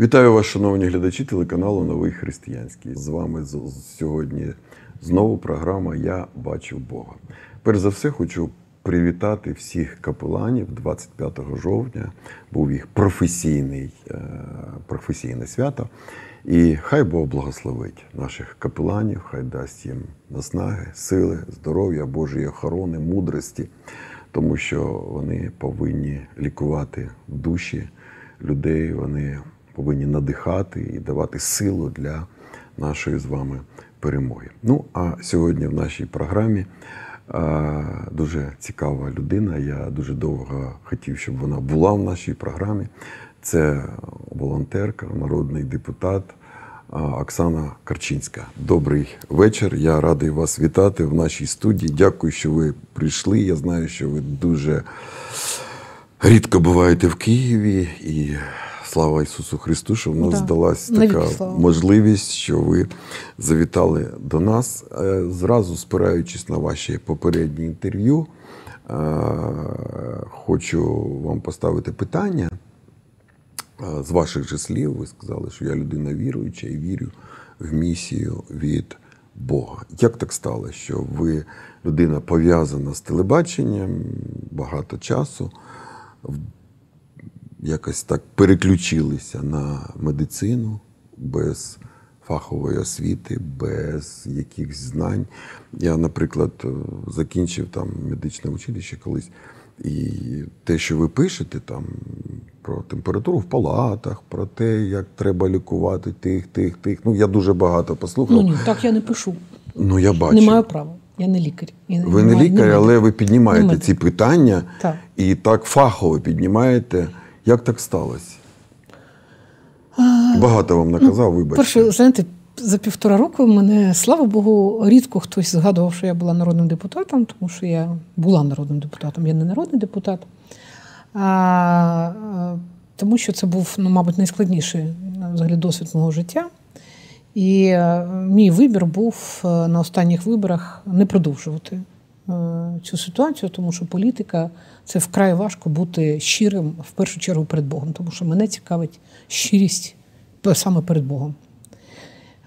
Вітаю вас, шановні глядачі телеканалу Новий Християнський. З вами сьогодні знову програма Я бачив Бога. Перш за все, хочу привітати всіх капеланів 25 жовтня. Був їх професійний, е, професійне свято. І хай Бог благословить наших капеланів, хай дасть їм наснаги, сили, здоров'я, Божої охорони, мудрості, тому що вони повинні лікувати душі людей. Вони повинні надихати і давати силу для нашої з вами перемоги. Ну а сьогодні в нашій програмі дуже цікава людина. Я дуже довго хотів, щоб вона була в нашій програмі. Це волонтерка, народний депутат. Оксана Карчинська. Добрий вечір. Я радий вас вітати в нашій студії. Дякую, що ви прийшли. Я знаю, що ви дуже рідко буваєте в Києві і Слава Ісусу Христу, що в нас да. здалась така можливість, що ви завітали до нас. Е, зразу спираючись на ваші попередні інтерв'ю, е, хочу вам поставити питання. Е, з ваших же слів, ви сказали, що я людина віруюча і вірю в місію від Бога. Як так стало, що ви людина пов'язана з телебаченням багато часу? Якось так переключилися на медицину без фахової освіти, без якихось знань. Я, наприклад, закінчив там медичне училище колись, і те, що ви пишете там про температуру в палатах, про те, як треба лікувати тих, тих, тих. Ну, я дуже багато послухав. Ну ні, так я не пишу. Ну, я бачу. Не маю права. Я не лікар. Я ви не, не лікар, не але ви піднімаєте ці питання так. і так фахово піднімаєте. Як так сталося? Багато вам наказав, вибачте. Перше, знаєте, за півтора року мене, слава Богу, рідко хтось згадував, що я була народним депутатом, тому що я була народним депутатом, я не народний депутат. А, Тому що це був, ну, мабуть, найскладніший взагалі досвід мого життя. І е, мій вибір був е, на останніх виборах не продовжувати е, цю ситуацію, тому що політика це вкрай важко бути щирим в першу чергу перед Богом, тому що мене цікавить щирість саме перед Богом.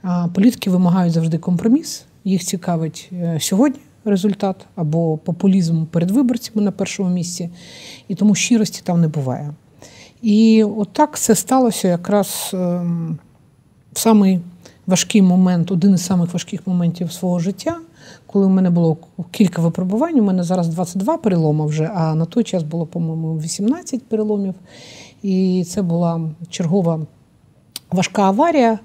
А Політики вимагають завжди компроміс, їх цікавить е, сьогодні результат або популізм перед виборцями на першому місці, і тому щирості там не буває. І отак це сталося якраз ем, в самий важкий момент, один із самих важких моментів свого життя коли у мене було кілька випробувань, у мене зараз 22 переломи вже, а на той час було, по-моєму, 18 переломів. І це була чергова важка аварія.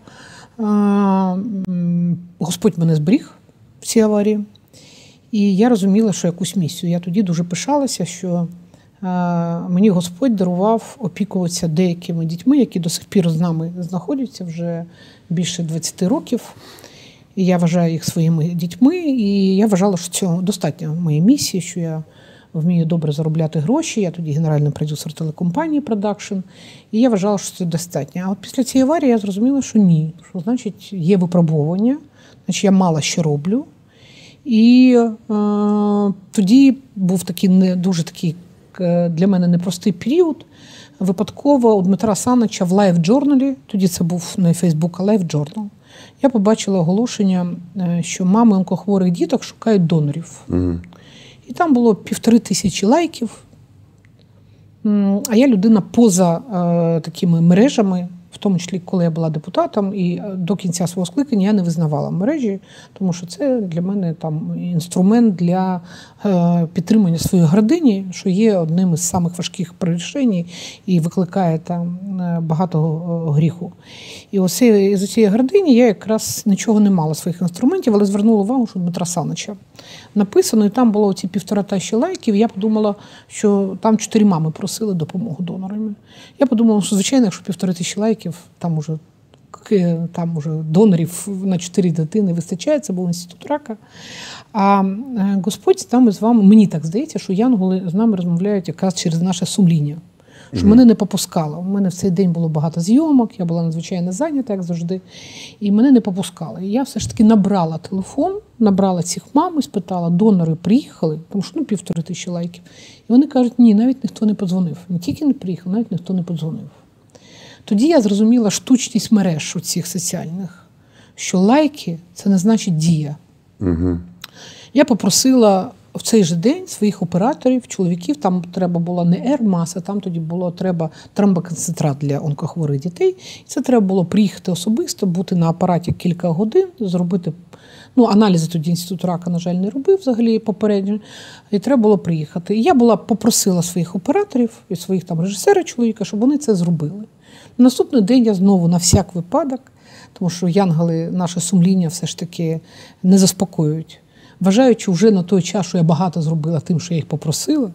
Господь мене зберіг в цій аварії. І я розуміла, що якусь місію. Я тоді дуже пишалася, що мені Господь дарував опікуватися деякими дітьми, які до сих пір з нами знаходяться вже більше 20 років. І я вважаю їх своїми дітьми, і я вважала, що цього достатньо моєї місії, що я вмію добре заробляти гроші. Я тоді генеральний продюсер телекомпанії продакшн. І я вважала, що це достатньо. А от після цієї аварії я зрозуміла, що ні. Що значить є випробування, значить я мало що роблю. І е, тоді був такий не дуже такий е, для мене непростий період. Випадково у Дмитра Санича в Live Journal і, тоді це був не Фейсбук, а Live Journal я побачила оголошення, е, що мами онкохворих діток шукають донорів. Угу. І там було півтори тисячі лайків. А я людина поза е, такими мережами в тому числі, коли я була депутатом, і е, до кінця свого скликання я не визнавала мережі, тому що це для мене там інструмент для е, підтримання своєї гордині, що є одним із самих важких прирішень і викликає там е, багато гріху. І оце з цієї гордині я якраз нічого не мала своїх інструментів, але звернула увагу, що Дмитра Санича написано, і там було ці півтора тисячі лайків. Я подумала, що там чотири мами просили допомогу донорами. Я подумала, що звичайно, якщо півтори тисячі лайків, там уже там уже донорів на чотири дитини вистачає, це був інститут рака. А е, Господь з з вами, мені так здається, що янголи з нами розмовляють якраз через наше сумління що мене не попускало. У мене в цей день було багато зйомок, я була надзвичайно зайнята, як завжди, і мене не попускали. І я все ж таки набрала телефон, набрала цих мам і спитала, донори приїхали, тому що ну півтори тисячі лайків. І вони кажуть, ні, навіть ніхто не подзвонив. Не тільки не приїхав, навіть ніхто не подзвонив. Тоді я зрозуміла штучність мереж у цих соціальних, що лайки це не значить дія. Угу. Я попросила в цей же день своїх операторів, чоловіків, там треба була не Ер-маса, там тоді було треба тромбоконцентрат для онкохворих дітей. І це треба було приїхати особисто, бути на апараті кілька годин, зробити. Ну, аналізи тоді інститут рака, на жаль, не робив взагалі попередньо. І треба було приїхати. І я була попросила своїх операторів і своїх там режисера чоловіка, щоб вони це зробили. На наступний день я знову на всяк випадок, тому що янголи, наше сумління все ж таки не заспокоюють. Вважаючи вже на той час, що я багато зробила тим, що я їх попросила,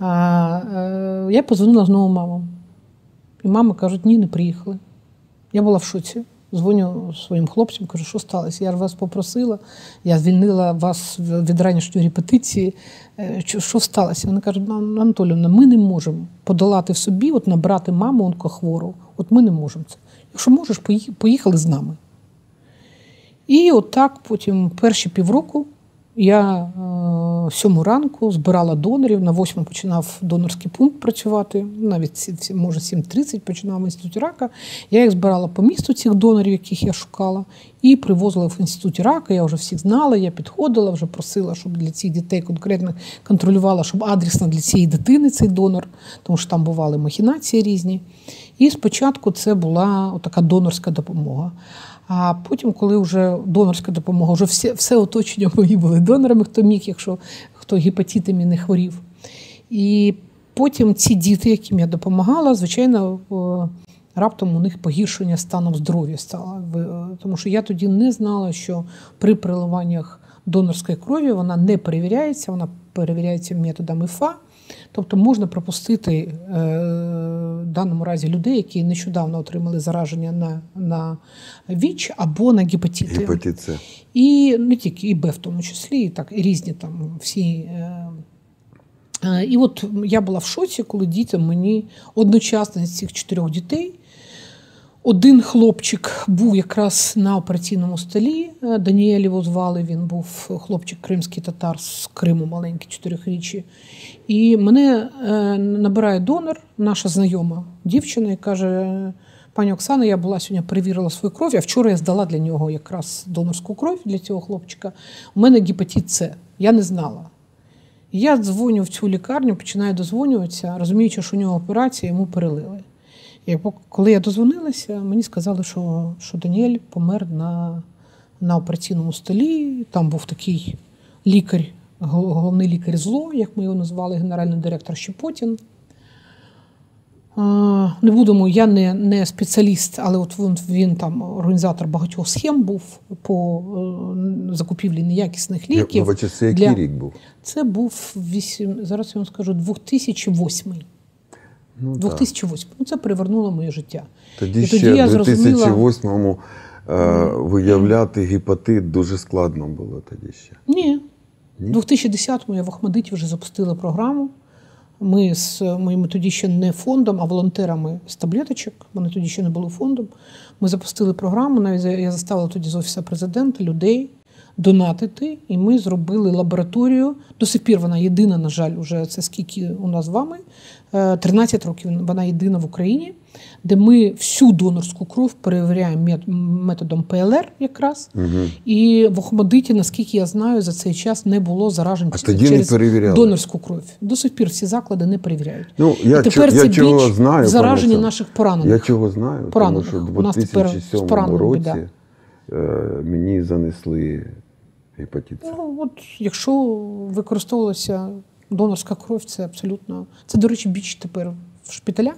е, я позвонила знову мамам. І мами кажуть, ні, не приїхали. Я була в шоці. Дзвоню своїм хлопцям, кажу, що сталося? Я ж вас попросила, я звільнила вас від ранішньої репетиції. Е, Що, сталося? Вони кажуть, «Ан- ми не можемо подолати в собі, от набрати маму онкохвору. От ми не можемо це. Якщо можеш, поїхали з нами. І от так потім перші півроку я е, сьому ранку збирала донорів. На восьму починав донорський пункт працювати. Навіть може 7.30 починав в інституті рака. Я їх збирала по місту цих донорів, яких я шукала, і привозила в інституті рака. Я вже всіх знала. Я підходила, вже просила, щоб для цих дітей конкретно контролювала, щоб адресно для цієї дитини цей донор, тому що там бували махінації різні. І спочатку це була така донорська допомога. А потім, коли вже донорська допомога, вже все, все оточення мої були донорами, хто міг, якщо хто гепатитами не хворів. І потім ці діти, яким я допомагала, звичайно, раптом у них погіршення станом здоров'я стало. Ви- Тому що я тоді не знала, що при переливаннях донорської крові вона не перевіряється, вона перевіряється методами ФА. Тобто можна пропустити е, в даному разі людей, які нещодавно отримали зараження на, на ВІЧ або на гепатити. Гепатит. І не тільки і Б в тому числі, і так, і різні там всі. Е, е, і от я була в шоці, коли дітям мені одночасно з цих чотирьох дітей. Один хлопчик був якраз на операційному столі. е, Даніель його звали. Він був хлопчик кримський татар з Криму, маленький, чотирьохрічі. І мене е, набирає донор, наша знайома дівчина, і каже: пані Оксана, я була сьогодні, перевірила свою кров. А вчора я здала для нього якраз донорську кров для цього хлопчика. У мене гепатит С. Я не знала. Я дзвоню в цю лікарню, починаю дозвонюватися, розуміючи, що у нього операція, йому перелили. І коли я дозвонилася, мені сказали, що, що Даніель помер на, на операційному столі. Там був такий лікар, головний лікар зло, як ми його назвали, генеральний директор Щепотін. Не будемо, я не, не спеціаліст, але от він, він там організатор багатьох схем був по е, закупівлі неякісних ліків. це який рік був? Це був вісім, зараз я вам скажу, 2008. Ну, так. 2008. Ну, це перевернуло моє життя. Тоді і ще тоді я в 2008 му е, виявляти гепатит дуже складно було тоді ще. Ні. Ні? У 2010-му я в Ахмадиті вже запустила програму. Ми з моїми тоді ще не фондом, а волонтерами з таблеточок. Вони тоді ще не були фондом. Ми запустили програму. Навіть я- заставила тоді з офісу президента людей донатити, і ми зробили лабораторію. До сих пір вона єдина, на жаль, уже це скільки у нас з вами. Е, 13 років вона єдина в Україні, де ми всю донорську кров перевіряємо методом ПЛР якраз. Угу. І в Охмадиті, наскільки я знаю, за цей час не було заражень А тоді не через перевіряли? донорську кров. До сих пір всі заклади не перевіряють. Ну, я, І тепер я це чого біч знаю, зараження пане наших поранених. Я чого знаю, Поранених. тому що в нас тепер з 2007 пораненими році біда. е, мені занесли гепатит Ну, от якщо використовувалася донорська кров, це абсолютно. Це, до речі, біч тепер в шпиталях.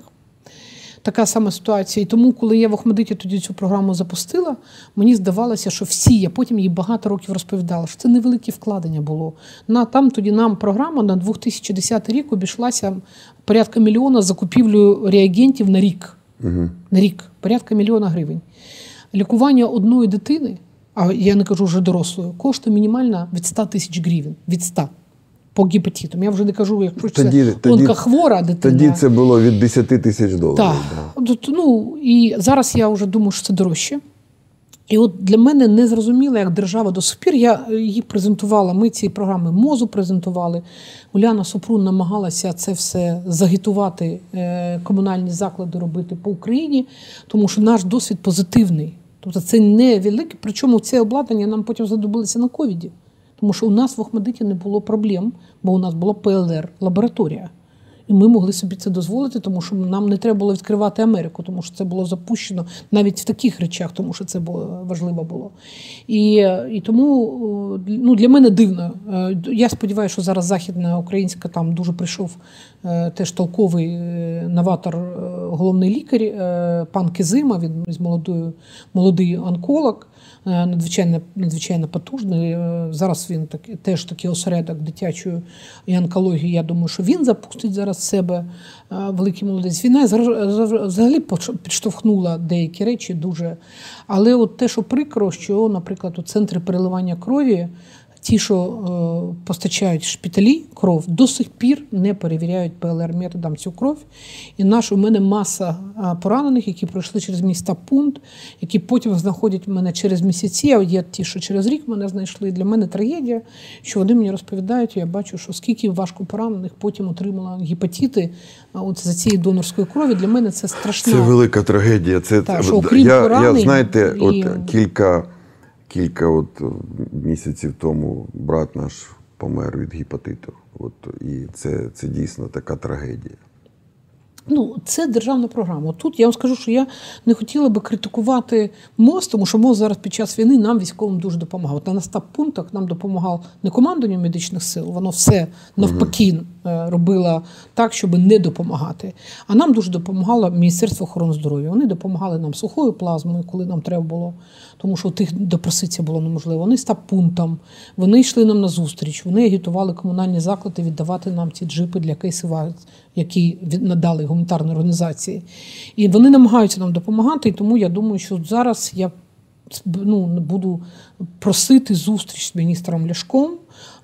Така сама ситуація. І тому, коли я в Охмадиті тоді цю програму запустила, мені здавалося, що всі, я потім їй багато років розповідала, що це невелике вкладення було. На там тоді нам програма на 2010 рік обійшлася порядка мільйона закупівлею реагентів на рік. Угу. На рік порядка мільйона гривень. Лікування одної дитини, а я не кажу вже дорослої, коштує мінімально від 100 тисяч гривень. Від 100 по гепатитам. Я вже не кажу, якщо Тоді- це тоді- онкохвора дитина. Тоді це було від 10 тисяч доларів. Так. Да. Ну, і зараз я вже думаю, що це дорожче. І от для мене не зрозуміло, як держава до сих пір. Я її презентувала. Ми ці програми мозу презентували. Уляна Супрун намагалася це все загітувати, е, комунальні заклади робити по Україні, тому що наш досвід позитивний. Тобто це не велике. Причому це обладнання нам потім знадобилося на ковіді. Тому що у нас в Охмадиті не було проблем, бо у нас була ПЛР лабораторія. І ми могли собі це дозволити, тому що нам не треба було відкривати Америку, тому що це було запущено навіть в таких речах, тому що це було важливо було. І і тому ну, для мене дивно. Е, я сподіваюся, що зараз західна українська там дуже прийшов е, теж толковий е, новатор, головний лікар, пан Кизима, він з молодою молодий онколог. Надзвичайно надзвичайно потужний. Зараз він так, теж такий осередок дитячої і онкології. Я думаю, що він запустить зараз себе великий молодець. Війна взагалі підштовхнула деякі речі дуже. Але от те, що прикро, що, наприклад, у центрі переливання крові ті, що е, постачають шпиталі кров, до сих пір не перевіряють ПЛР-методом цю кров. І наш у мене маса поранених, які пройшли через міста пункт, які потім знаходять мене через місяці. А є ті, що через рік мене знайшли. Для мене трагедія, що вони мені розповідають. Я бачу, що скільки важко поранених потім отримала гепатити от за цієї донорської крові. Для мене це страшно. Це велика трагедія. Це так, що, окрім я, поранень, я знаєте, і... от кілька. Кілька от місяців тому брат наш помер від гепатиту. От, І це, це дійсно така трагедія. Ну, це державна програма. Тут я вам скажу, що я не хотіла би критикувати МОЗ, тому що МОЗ зараз під час війни нам військовим дуже допомагав. От на стаб пунктах нам допомагав не командування медичних сил, воно все навпаки е, робило так, щоб не допомагати. А нам дуже допомагало Міністерство охорони здоров'я. Вони допомагали нам сухою плазмою, коли нам треба було, тому що тих допроситися було неможливо. Вони стаб пунктом, вони йшли нам на зустріч, вони агітували комунальні заклади віддавати нам ці джипи для кейсива, які надали гуманітарні організації. І вони намагаються нам допомагати. І тому я думаю, що зараз я ну, буду просити зустріч з міністром Ляшком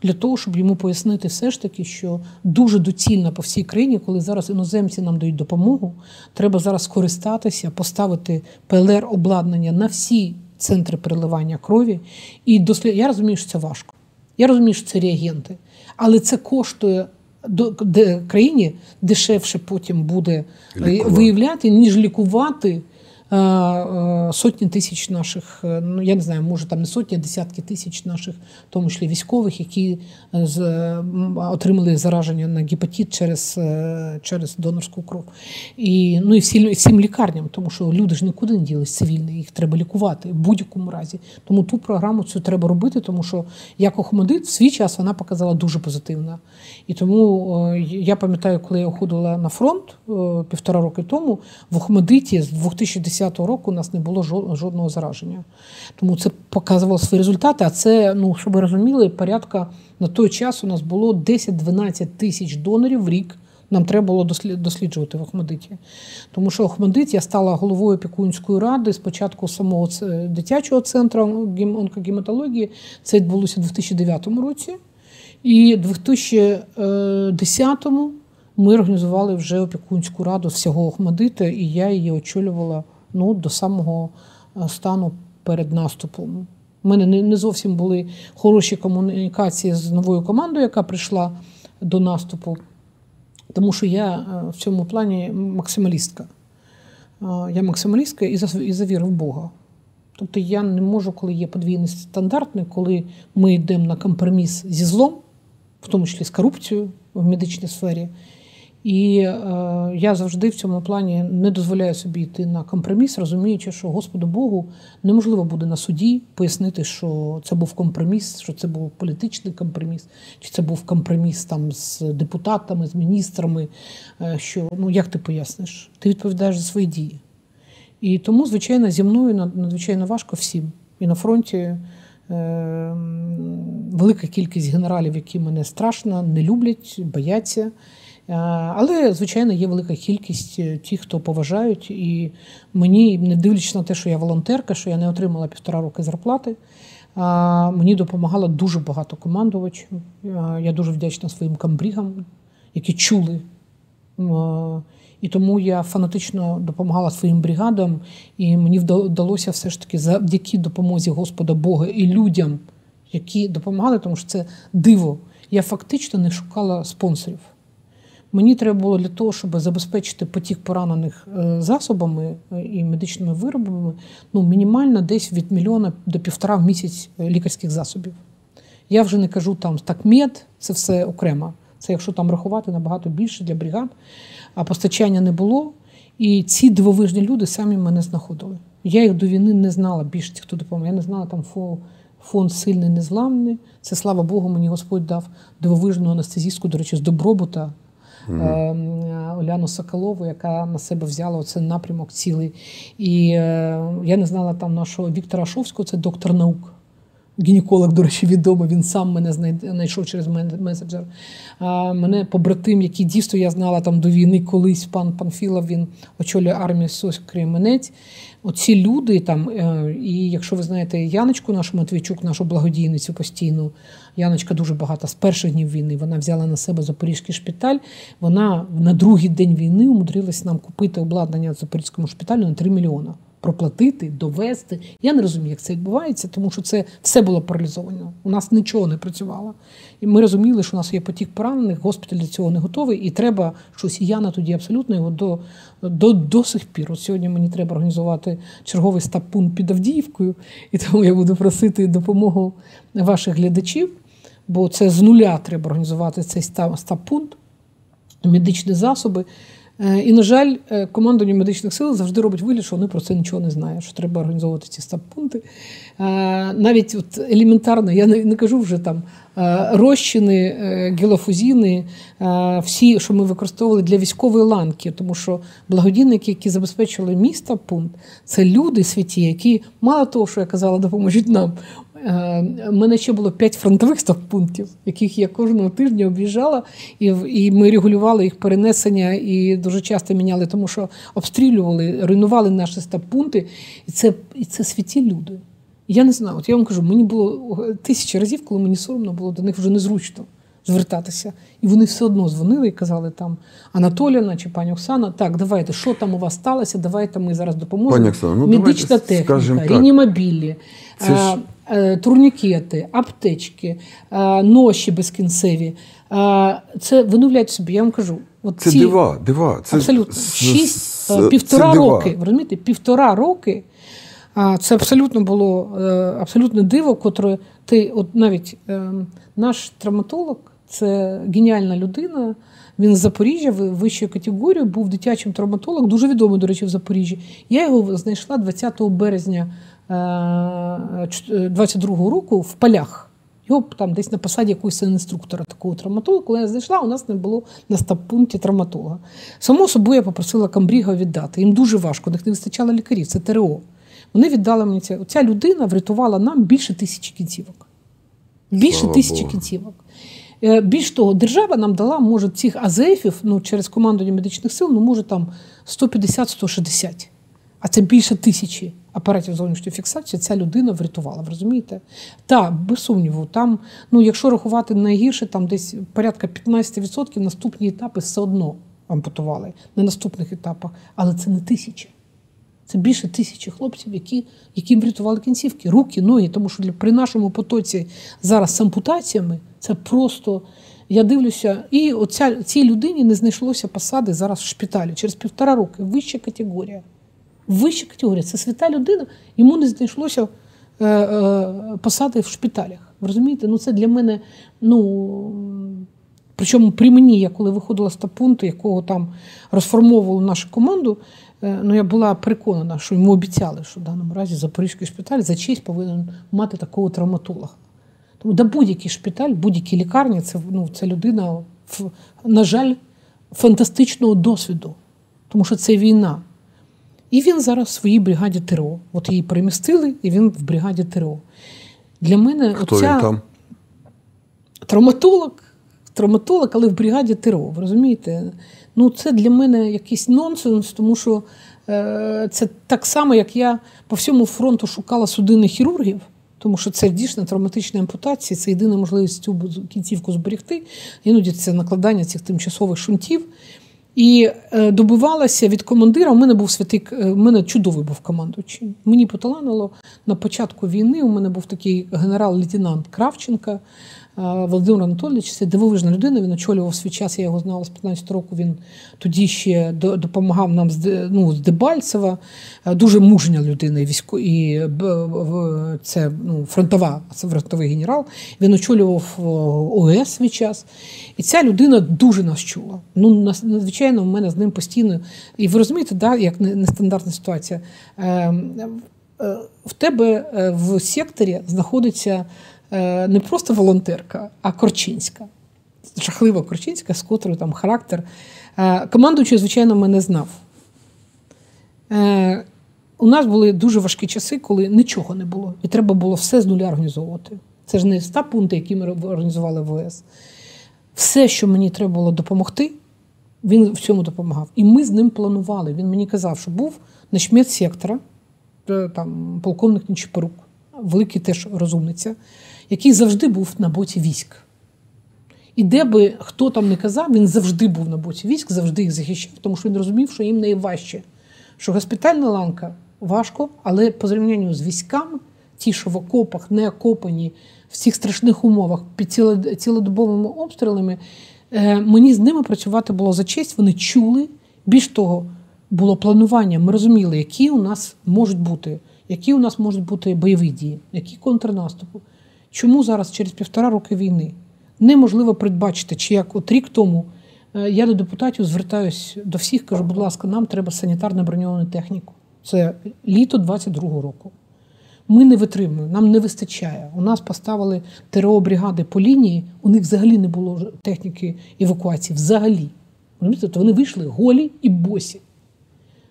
для того, щоб йому пояснити все ж таки, що дуже доцільно по всій країні, коли зараз іноземці нам дають допомогу, треба зараз скористатися, поставити ПЛР-обладнання на всі центри переливання крові. І дослід... Я розумію, що це важко. Я розумію, що це реагенти, але це коштує країні дешевше потім буде лікувати. виявляти, ніж лікувати сотні тисяч наших, е, ну я не знаю, може там не сотні, а десятки тисяч наших, в тому числі військових, які з, отримали зараження на гепатит через через донорську кров. І ну і всі, всім лікарням, тому що люди ж нікуди не ділись цивільні, їх треба лікувати в будь-якому разі. Тому ту програму цю треба робити, тому що як Охмадит в свій час вона показала дуже позитивно. І тому я пам'ятаю, коли я уходила на фронт півтора роки тому, в Охмадиті з 2010 2010 року у нас не було жодного зараження. Тому це показувало свої результати. А це, ну щоб ви розуміли, порядка на той час у нас було 10-12 тисяч донорів в рік. Нам треба було досліджувати в Охмадиті. Тому що Охмадит я стала головою опікунської ради спочатку самого дитячого центру онкогематології. Це відбулося у 2009 році. І в 2010-му ми організували вже опікунську раду всього Охмадита, і я її очолювала ну, до самого е, стану перед наступом. У мене не, зовсім були хороші комунікації з новою командою, яка прийшла до наступу, тому що я е, в цьому плані максималістка. Е, я максималістка і за, в Бога. Тобто я не можу, коли є подвійний стандартний, коли ми йдемо на компроміс зі злом, в тому числі з корупцією в медичній сфері. І е, я завжди в цьому плані не дозволяю собі йти на компроміс, розуміючи, що Господу Богу неможливо буде на суді пояснити, що це був компроміс, що це був політичний компроміс, чи це був компроміс там з депутатами, з міністрами. Е, що ну як ти поясниш? Ти відповідаєш за свої дії. І тому, звичайно, зі мною надзвичайно важко всім. І на фронті е, велика кількість генералів, які мене страшно не люблять, бояться. Е, але, звичайно, є велика кількість е, тих, хто поважають. І мені, не дивлячись на те, що я волонтерка, що я не отримала півтора роки зарплати. Мені допомагало дуже багато командувачів. Я дуже вдячна своїм камбрігам, які чули І тому я фанатично допомагала своїм бригадам, і мені вдалося все ж таки завдяки допомозі Господа Бога і людям, які допомагали, тому що це диво. Я фактично не шукала спонсорів. Мені треба було для того, щоб забезпечити потік поранених е, засобами е, і медичними виробами, ну, мінімально десь від мільйона до півтора в місяць е, лікарських засобів. Я вже не кажу там такмед, це все окремо. Це якщо там рахувати набагато більше для бригад, а постачання не було. І ці дивовижні люди самі мене знаходили. Я їх до війни не знала більше тих, хто допомагав. Я не знала там фо- фонд сильний, незламний. Це слава Богу, мені Господь дав дивовижну анестезістку, до речі, з добробута. Е, Оляну Соколову, яка на себе взяла оцей напрямок цілий. І е, я не знала там нашого Віктора Шовського, це доктор наук. Гінеколог, до речі, відомий, він сам мене знайшов через меседжер. Мене побратим, який дійсно я знала там до війни колись, пан Панфілов, він очолює армію СОС Кременець. Оці люди там, е, і якщо ви знаєте Яночку, нашу Матвійчук, нашу благодійницю постійну, Яночка дуже багата з перших днів війни. Вона взяла на себе Запорізький шпиталь. Вона на другий день війни умудрилась нам купити обладнання в Запорізькому шпиталю на 3 мільйона проплатити, довести. Я не розумію, як це відбувається, тому що це все було паралізовано. У нас нічого не працювало. І ми розуміли, що у нас є потік поранених, госпіталь для цього не готовий, і треба щось. І Яна тоді абсолютно його до, до, до сих пір. От сьогодні мені треба організувати черговий стаб-пункт під Авдіївкою, і тому я буду просити допомогу ваших глядачів, бо це з нуля треба організувати цей стаб-пункт медичні засоби. Е, І, на жаль, е, командування медичних сил завжди робить вигляд, що вони про це нічого не знають, що треба організовувати ці стаб-пункти. Е, Навіть от елементарно, я не, кажу вже там розчини, гелофузіни, е, всі, що ми використовували для військової ланки, тому що благодійники, які забезпечили мій стаб-пункт, це люди святі, які мало того, що я казала, допоможіть нам. Е, У мене ще було п'ять фронтових стаб-пунктів, яких я кожного тижня об'їжджала, і, і ми регулювали їх перенесення і дуже часто міняли, тому що обстрілювали, руйнували наші стаб-пункти. І це, і це святі люди. Я не знаю, от я вам кажу, мені було тисячі разів, коли мені соромно було до них вже незручно звертатися. І вони все одно дзвонили і казали там Анатоліна чи пані Оксана, так, давайте, що там у вас сталося, давайте ми зараз допоможемо. Пані Оксано, ну, Медична давайте техніка, так. реанімобілі, Це е, ж- е, турнікети, аптечки, е, ноші безкінцеві. Е, Це виновляють собі, я вам кажу. От Це ці, дива, дива. Це Абсолютно. Шість, е, це півтора дива. роки. Ви розумієте, півтора роки. Це абсолютно було е, абсолютно диво, котре ти, от навіть е, наш травматолог, це геніальна людина. Він з Запоріжжя, ви- вищої категорії, був дитячим травматологом, дуже відомий, до речі, в Запоріжжі. Я його знайшла 20 березня е, 22-го року в полях. Його там десь на посаді якогось інструктора, такого травматолога, коли я знайшла, у нас не було на стаб-пункті травматолога. Само собою я попросила Камбріга віддати. Їм дуже важко, у них не вистачало лікарів, це ТРО. Вони віддали мені це. Ця людина врятувала нам більше тисячі кінцівок. Більше Слава тисячі Богу. кінцівок. Е, Більш того, держава нам дала, може, цих АЗФів ну, через командування медичних сил, ну, може, там 150-160. А це більше тисячі апаратів зовнішньої фіксації. Ця людина врятувала. Ви розумієте? Так, без сумніву. Там, ну, якщо рахувати найгірше, там десь порядка 15% наступні етапи все одно ампутували на наступних етапах. Але це не тисячі. Це більше тисячі хлопців, які, яким врятували кінцівки, руки, ноги. Тому що для, при нашому потоці зараз з ампутаціями це просто. Я дивлюся, і оця, цій людині не знайшлося посади зараз в шпиталі через півтора роки. Вища категорія. Вища категорія. Це свята людина, йому не знайшлося е, е, посади в шпиталях. Ви розумієте? Ну, це для мене, ну. Причому при мені, я коли виходила з пункту, якого там розформовували нашу команду, е, ну я була переконана, що йому обіцяли, що в даному разі Запорізький шпиталь за честь повинен мати такого травматолога. Тому да будь-який шпиталь, будь-які лікарні, це, ну, це людина, на жаль, фантастичного досвіду, тому що це війна. І він зараз в своїй бригаді ТРО. От її перемістили, і він в бригаді ТРО. Для мене Хто оця він там? травматолог, травматолог, але в бригаді ТРО. Ви розумієте? Ну, це для мене якийсь нонсенс, тому що е, це так само, як я по всьому фронту шукала судинних хірургів, тому що це дійсно травматична ампутація, це єдина можливість цю кінцівку зберегти. Іноді це накладання цих тимчасових шунтів. І е, добивалася від командира. У мене був святий, е, у мене чудовий був командуючий. Мені поталанило на початку війни. У мене був такий генерал-лейтенант Кравченка. Володимир Анатолійович, це дивовижна людина. Він очолював свій час. Я його знала з 15 року. Він тоді ще допомагав нам з ну, з Дебальцева. Дуже мужня людина. І військо і це ну, фронтова, це фронтовий генерал. Він очолював ОС свій час. І ця людина дуже нас чула. Ну, надзвичайно, в мене з ним постійно. І ви розумієте, да, як нестандартна ситуація. Е, е, в тебе е, в секторі знаходиться не просто волонтерка, а Корчинська. Жахлива Корчинська, з котрою там характер. Е, Командуючий, звичайно, мене знав. Е, У нас були дуже важкі часи, коли нічого не було, і треба було все з нуля організовувати. Це ж не 100 пункти, які ми організували в ОС. Все, що мені треба було допомогти, він в цьому допомагав. І ми з ним планували. Він мені казав, що був начмет сектора, е, там, полковник Нічипорук, великий теж розумниця, який завжди був на боці військ. І де би хто там не казав, він завжди був на боці військ, завжди їх захищав, тому що він розумів, що їм найважче. Що госпітальна ланка важко, але по зрівнянню з військами, ті, що в окопах не окопані в цих страшних умовах під цілодобовими обстрілами, е, мені з ними працювати було за честь. Вони чули. Більш того, було планування. Ми розуміли, які у нас можуть бути, які у нас можуть бути бойові дії, які контрнаступи. Чому зараз, через півтора роки війни, неможливо передбачити, чи як от рік тому е, я до депутатів звертаюсь до всіх, кажу, будь ласка, нам треба санітарно броньовану техніку. Це літо 22-го року. Ми не витримуємо, нам не вистачає. У нас поставили ТРО-бригади по лінії, у них взагалі не було техніки евакуації. Взагалі. То вони вийшли голі і босі.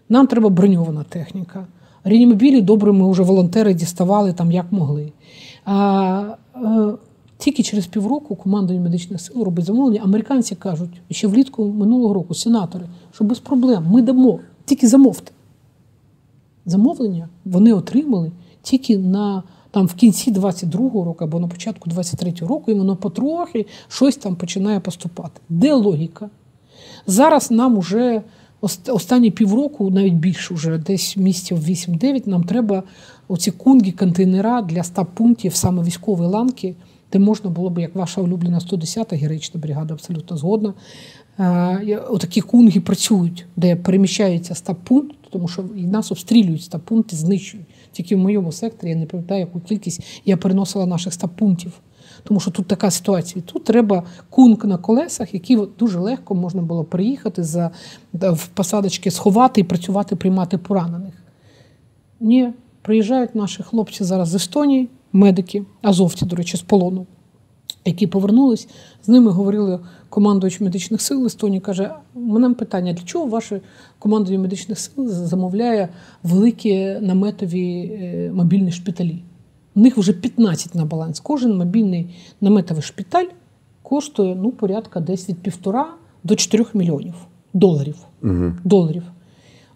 Нам треба броньована техніка. Реанімобілі добре, ми вже волонтери діставали там як могли. Е, тільки через півроку командування медичних сил робить замовлення. Американці кажуть, ще влітку минулого року, сенатори, що без проблем ми дамо, тільки замовте. Замовлення вони отримали тільки на там в кінці 22-го року або на початку 23-го року, і воно потрохи щось там починає поступати. Де логіка? Зараз нам уже останні півроку, навіть більше, вже десь місяців 8-9, нам треба оці кунги, контейнера для 100 пунктів, саме військової ланки, де можна було б, як ваша улюблена 110-та героїчна бригада, абсолютно згодна. Е, Отакі кунги працюють, де переміщається 100 пункт, тому що нас обстрілюють 100 пункти, знищують. Тільки в моєму секторі я не пам'ятаю, яку кількість я переносила наших 100 пунктів. Тому що тут така ситуація. Тут треба кунг на колесах, які дуже легко можна було приїхати за в посадочки, сховати і працювати, приймати поранених. Ні, приїжджають наші хлопці зараз з Естонії, медики, азовці, до речі, з полону, які повернулись. З ними говорили командувач медичних сил Естонії. Каже: у мене питання: для чого ваше командування медичних сил замовляє великі наметові е, мобільні шпиталі? У них вже 15 на баланс. Кожен мобільний наметовий шпиталь коштує ну, порядка десь від півтора до 4 мільйонів доларів. Угу. доларів.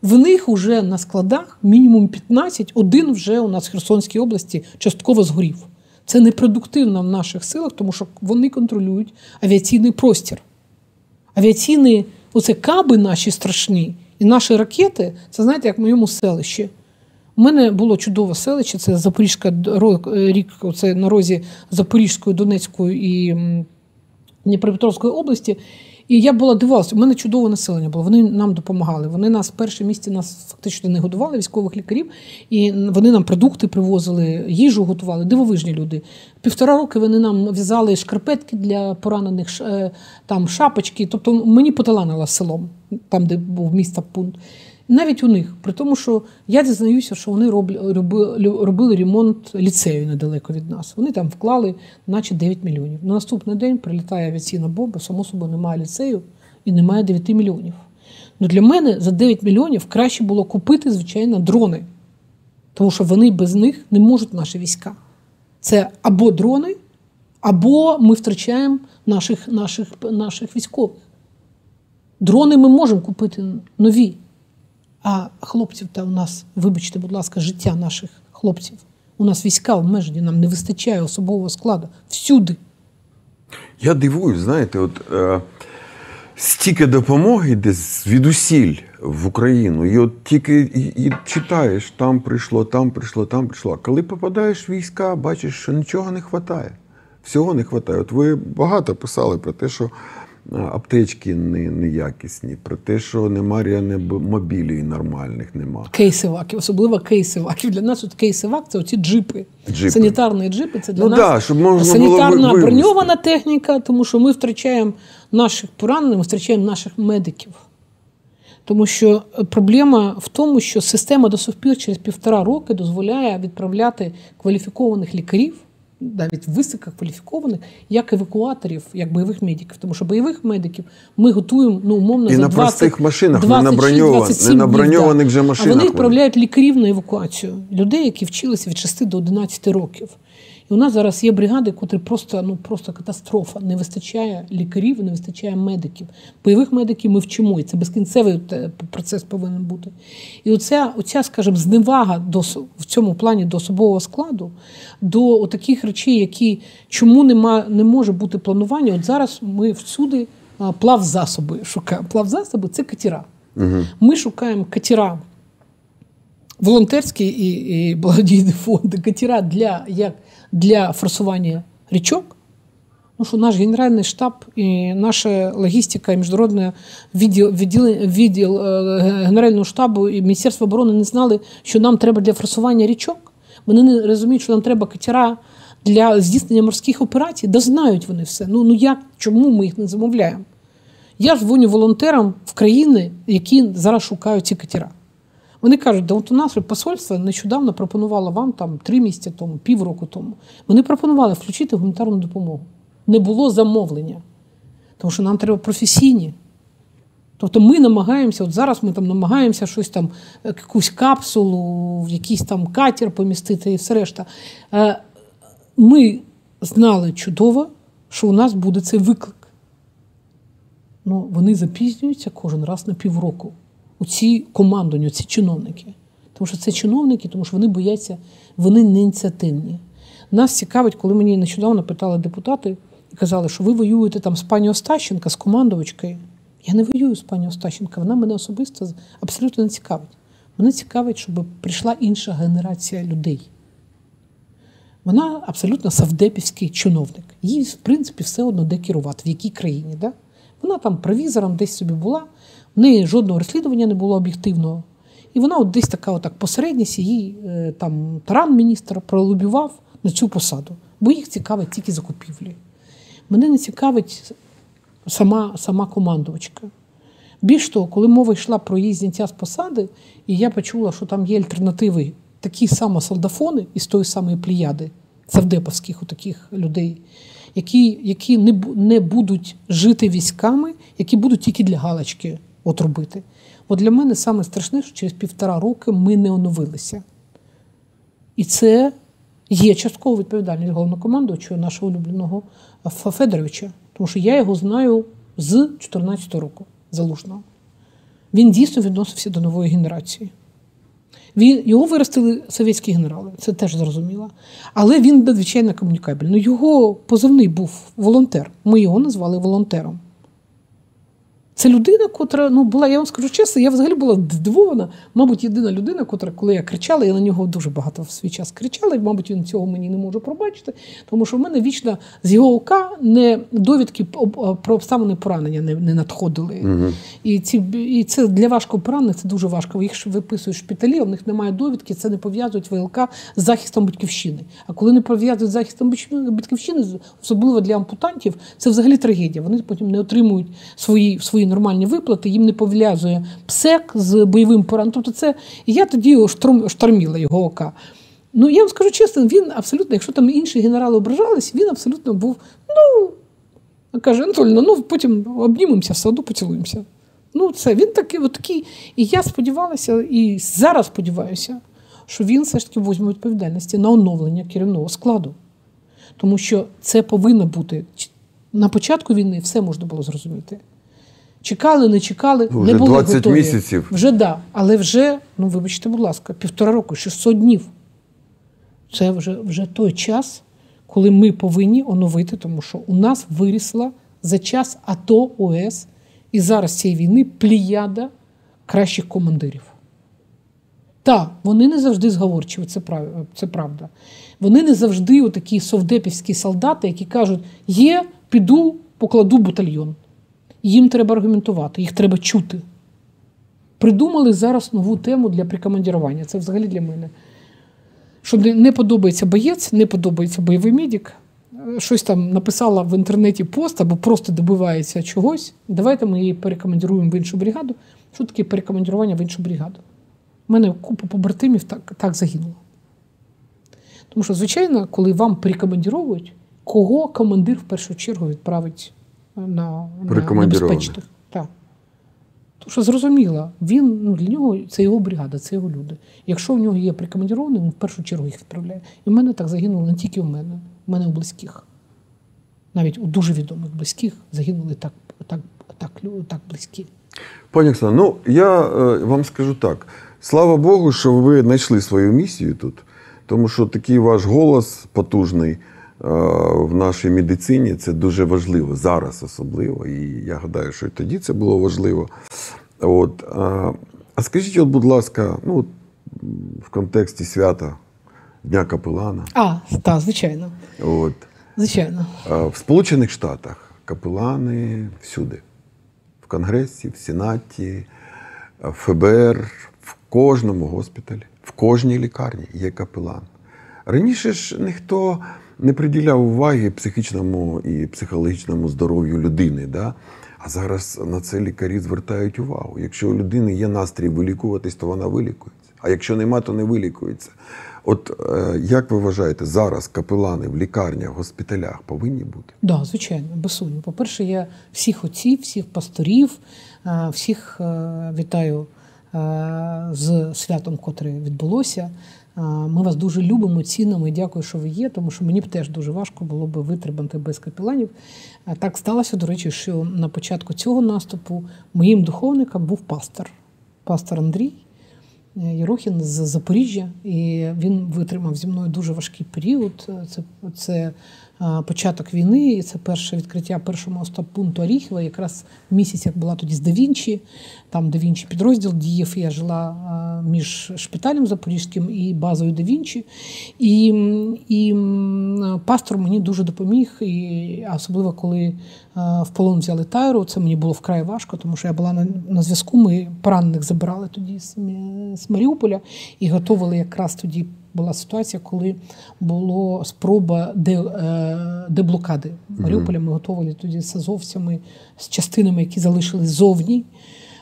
В них вже на складах мінімум 15, один вже у нас в Херсонській області частково згорів. Це непродуктивно в наших силах, тому що вони контролюють авіаційний простір. Авіаційні оце каби наші страшні, і наші ракети, це знаєте, як в моєму селищі. У мене було чудове селище, це Запорізька рік, це на розі Запорізької, Донецької і Дніпропетровської області. І я була дивилася, у мене чудове населення було. Вони нам допомагали. Вони нас в перше місці нас фактично не годували, військових лікарів, і вони нам продукти привозили, їжу готували, дивовижні люди. Півтора роки вони нам в'язали шкарпетки для поранених, е, там шапочки. Тобто мені поталанило селом, там, де був місто пункт. Навіть у них, при тому, що я дізнаюся, що вони робили ремонт ліцею недалеко від нас. Вони там вклали, наче 9 мільйонів. На наступний день прилітає авіаційна бомба, само собою немає ліцею і немає 9 мільйонів. Ну для мене за 9 мільйонів краще було купити, звичайно, дрони, тому що вони без них не можуть наші війська. Це або дрони, або ми втрачаємо наших, наших, наших військових. Дрони ми можемо купити нові. А хлопців та у нас, вибачте, будь ласка, життя наших хлопців. У нас війська обмежені, нам не вистачає особового складу всюди. Я дивуюсь, знаєте, от е, стільки допомоги йде звідусіль в Україну. І от тільки і, і читаєш, там прийшло, там прийшло, там прийшло. А коли попадаєш в війська, бачиш, що нічого не вистачає. Всього не вистачає. От ви багато писали про те, що аптечки не, неякісні, про те, що нема реанімобілів нормальних нема. Кейси-ваків, особливо кейси-ваків. Для нас от кейси-вак це оці джипи. Джипи. Санітарні джипи це для Ну нас да, щоб можна санітарна вивезти. броньована техніка, тому що ми втрачаємо наших поранених, ми втрачаємо наших медиків. Тому що е, проблема в тому, що система до сих пір через півтора роки дозволяє відправляти кваліфікованих лікарів, навіть висококваліфікованих, як евакуаторів, як бойових медиків. Тому що бойових медиків ми готуємо ну, умовно І за на 20, простих машинах, не на броньованих- 27 не на броньованих вже машинах. А вони. відправляють лікарів на евакуацію, людей, які вчилися від 6 до 11 років. І у нас зараз є бригади, котрі просто, ну, просто катастрофа. Не вистачає лікарів, не вистачає медиків. Бойових медиків ми вчимо, і це безкінцевий е, процес повинен бути. І оця, оця скажімо, зневага до, в цьому плані до особового складу, до таких речей, які чому нема, не може бути планування. От зараз ми всюди плавзасоби шукаємо. Плавзасоби це катера. Ми шукаємо катера волонтерські і, і благодійні фонди, катера для, як, для форсування річок. Ну, що наш генеральний штаб і наша логістика, і міжнародне відділ, відділ, відділ е, Генерального штабу і Міністерство оборони не знали, що нам треба для форсування річок. Вони не розуміють, що нам треба катера для здійснення морських операцій. Да знають вони все. Ну, ну як, чому ми їх не замовляємо? Я дзвоню волонтерам в країни, які зараз шукають ці катера. Вони кажуть, да от у нас посольство нещодавно пропонувало вам там три місяці тому, півроку тому. Вони пропонували включити гуманітарну допомогу. Не було замовлення, тому що нам треба професійні. Тобто ми намагаємося, от зараз ми там намагаємося щось там, е, якусь капсулу, якийсь там катер помістити і все решта. Е, Ми знали чудово, що у нас буде цей виклик. Ну, вони запізнюються кожен раз на півроку. Оці командування, ці чиновники. Тому що це чиновники, тому що вони бояться, вони не ініціативні. Нас цікавить, коли мені нещодавно питали депутати і казали, що ви воюєте там з пані Остащенка, з командувачкою. Я не воюю з пані Остащенка, вона мене особисто абсолютно не цікавить. Мене цікавить, щоб прийшла інша генерація людей. Вона абсолютно савдепівський чиновник. Їй, в принципі, все одно де керувати, в якій країні. Да? Вона там провізором десь собі була, в неї жодного розслідування не було об'єктивного. І вона от десь така отак посередність, її е, там таран міністр пролобівав на цю посаду, бо їх цікавить тільки закупівлі. Мене не цікавить сама, сама командувачка. Більш того, коли мова йшла про її зняття з посади, і я почула, що там є альтернативи, такі самі солдафони із тої самої пліяди, савдеповських у таких людей, які, які не, не будуть жити військами, які будуть тільки для галочки от робити. От для мене саме страшне, що через півтора роки ми не оновилися. І це є частково відповідальність головнокомандуючого нашого улюбленого Ф- Федоровича. Тому що я його знаю з 2014 року залужного. Він дійсно відносився до нової генерації. Він, його виростили совєтські генерали, це теж зрозуміло. Але він надзвичайно комунікабельний. Його позивний був волонтер. Ми його назвали волонтером. Це людина, котра ну, була, я вам скажу чесно, я взагалі була здивована. Мабуть, єдина людина, котра, коли я кричала, я на нього дуже багато в свій час кричала, і, мабуть, він цього мені не може пробачити, тому що в мене вічно з його ока не довідки про обставини поранення не, не надходили. Угу. І, ці, і це для важко поранених це дуже важко. Їх виписують в шпиталі, в них немає довідки, це не пов'язують ВЛК з захистом батьківщини. А коли не пов'язують з захистом батьківщини, особливо для ампутантів, це взагалі трагедія. Вони потім не отримують свої, свої нормальні виплати, їм не пов'язує ПСЕК з бойовим пораненням. Тобто це я тоді шторм, шторміла його ока. Ну я вам скажу чесно, він абсолютно, якщо там інші генерали ображались, він абсолютно був, ну. Каже, Анатоліна, ну потім обнімемося в саду, поцілуємося. Ну, це він такий, от. І я сподівалася, і зараз сподіваюся, що він все ж таки візьме відповідальності на оновлення керівного складу. Тому що це повинно бути. На початку війни все можна було зрозуміти. Чекали, не чекали, Ну, не вже були 20 готові. місяців. Вже да. Але вже, ну вибачте, будь ласка, півтора року, 600 днів. Це вже, вже той час, коли ми повинні оновити, тому що у нас вирісла за час АТО ОС і зараз цієї війни пліяда кращих командирів. Так, вони не завжди зговорчиві, це, прав- це правда. Вони не завжди отакі совдепівські солдати, які кажуть: є, піду, покладу батальйон. Їм треба аргументувати, їх треба чути. Придумали зараз нову тему для прикомандірування. Це взагалі для мене. Що не- подобається боєць, не подобається бойовий медик, е, щось там написала в інтернеті пост або просто добивається чогось. Давайте ми її перекомандіруємо в іншу бригаду. Що таке перекомандірування в іншу бригаду? У мене купа побратимів так, так загинуло. Тому що, звичайно, коли вам перекомандіровують, кого командир в першу чергу відправить на, на Перекомандірованих. Так. Тому що зрозуміло, він ну, для нього це його бригада, це його люди. Якщо в нього є прикомандіровані, він в першу чергу їх відправляє. І в мене так загинуло не тільки у мене, в мене у близьких. Навіть у дуже відомих близьких загинули так, так, так, так близькі. Пані Оксана, ну я е, вам скажу так: слава Богу, що ви знайшли свою місію тут, тому що такий ваш голос потужний в нашій медицині це дуже важливо зараз, особливо. І я гадаю, що і тоді це було важливо. От, е, а скажіть, от, будь ласка, ну, в контексті свята Дня Капелана, А, так, звичайно. от, Звичайно. е, в Сполучених Штатах капелани всюди. В Конгресі, в Сенаті, в ФБР, в кожному госпіталі, в кожній лікарні є капелан. Раніше ж ніхто не приділяв уваги психічному і психологічному здоров'ю людини. Да? А зараз на це лікарі звертають увагу. Якщо у людини є настрій вилікуватись, то вона вилікується. А якщо нема, то не вилікується. От е, як ви вважаєте, зараз капелани в лікарнях, госпіталях повинні бути? Да, звичайно, без сумніву. По-перше, я всіх отців, всіх пасторів, е, всіх е, вітаю е, з святом, котре відбулося. Е, Ми вас дуже любимо, цінимо і дякую, що ви є, тому що мені б теж дуже важко було б витримати без капеланів. Е, Так сталося, до речі, що на початку цього наступу моїм духовником був пастор, пастор Андрій. Єрохін з Запоріжжя, і він витримав зі мною дуже важкий період. Це, це а, початок війни, і це перше відкриття першого моста пункту Оріхова. Якраз місяць я була тоді з Давінчі. Там Давінчі підрозділ діяв. Я жила між шпиталем Запорізьким і базою Давінчі. І, і пастор мені дуже допоміг, і особливо коли в полон взяли Тайру, це мені було вкрай важко, тому що я була на, на зв'язку. Ми поранених забирали тоді з, з Маріуполя і готували якраз тоді. Була ситуація, коли була спроба де, е, деблокади Маріуполя. Ми готували тоді з азовцями, з частинами, які залишились зовні.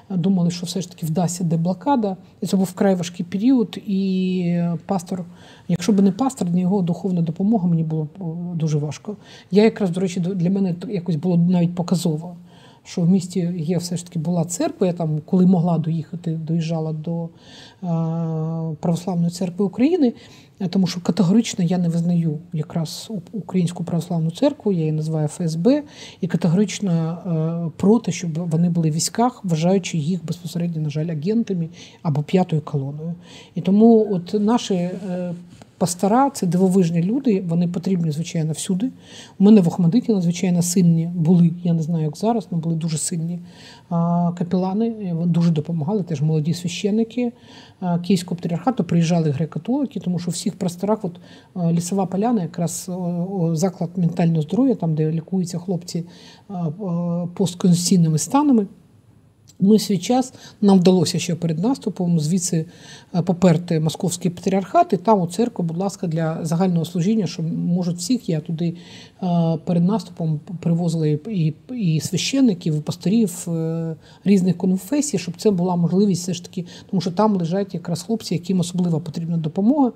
Думали, що все ж таки вдасться деблокада. І це був вкрай важкий період. І пастор, якщо б не пастор, не його духовна допомога, мені було дуже важко. Я якраз, до речі, для мене якось було навіть показово що в місті є все ж таки була церква. Я там, коли могла доїхати, доїжджала до е, Православної церкви України, е, тому що категорично я не визнаю якраз Українську православну церкву, я її називаю ФСБ, і категорично е, проти, щоб вони були в військах, вважаючи їх безпосередньо, на жаль, агентами або п'ятою колоною. І тому от наші. Пастора це дивовижні люди, вони потрібні, звичайно, всюди. У мене в Охмадиті надзвичайно сильні були, я не знаю, як зараз, але були дуже сильні а, капелани. Вони дуже допомагали, теж молоді священники Київського патріархату приїжджали греко-католики, тому що в всіх просторах, от лісова поляна, якраз заклад ментального здоров'я, там, де лікуються хлопці постконституційними станами. Ми свій час нам вдалося ще перед наступом звідси е, поперти московський патріархат, і там у церкву, будь ласка, для загального служіння, що можуть всіх. Я туди е, перед наступом привозила і, і, священників, і пасторів е, різних конфесій, щоб це була можливість все ж таки, тому що там лежать якраз хлопці, яким особливо потрібна допомога.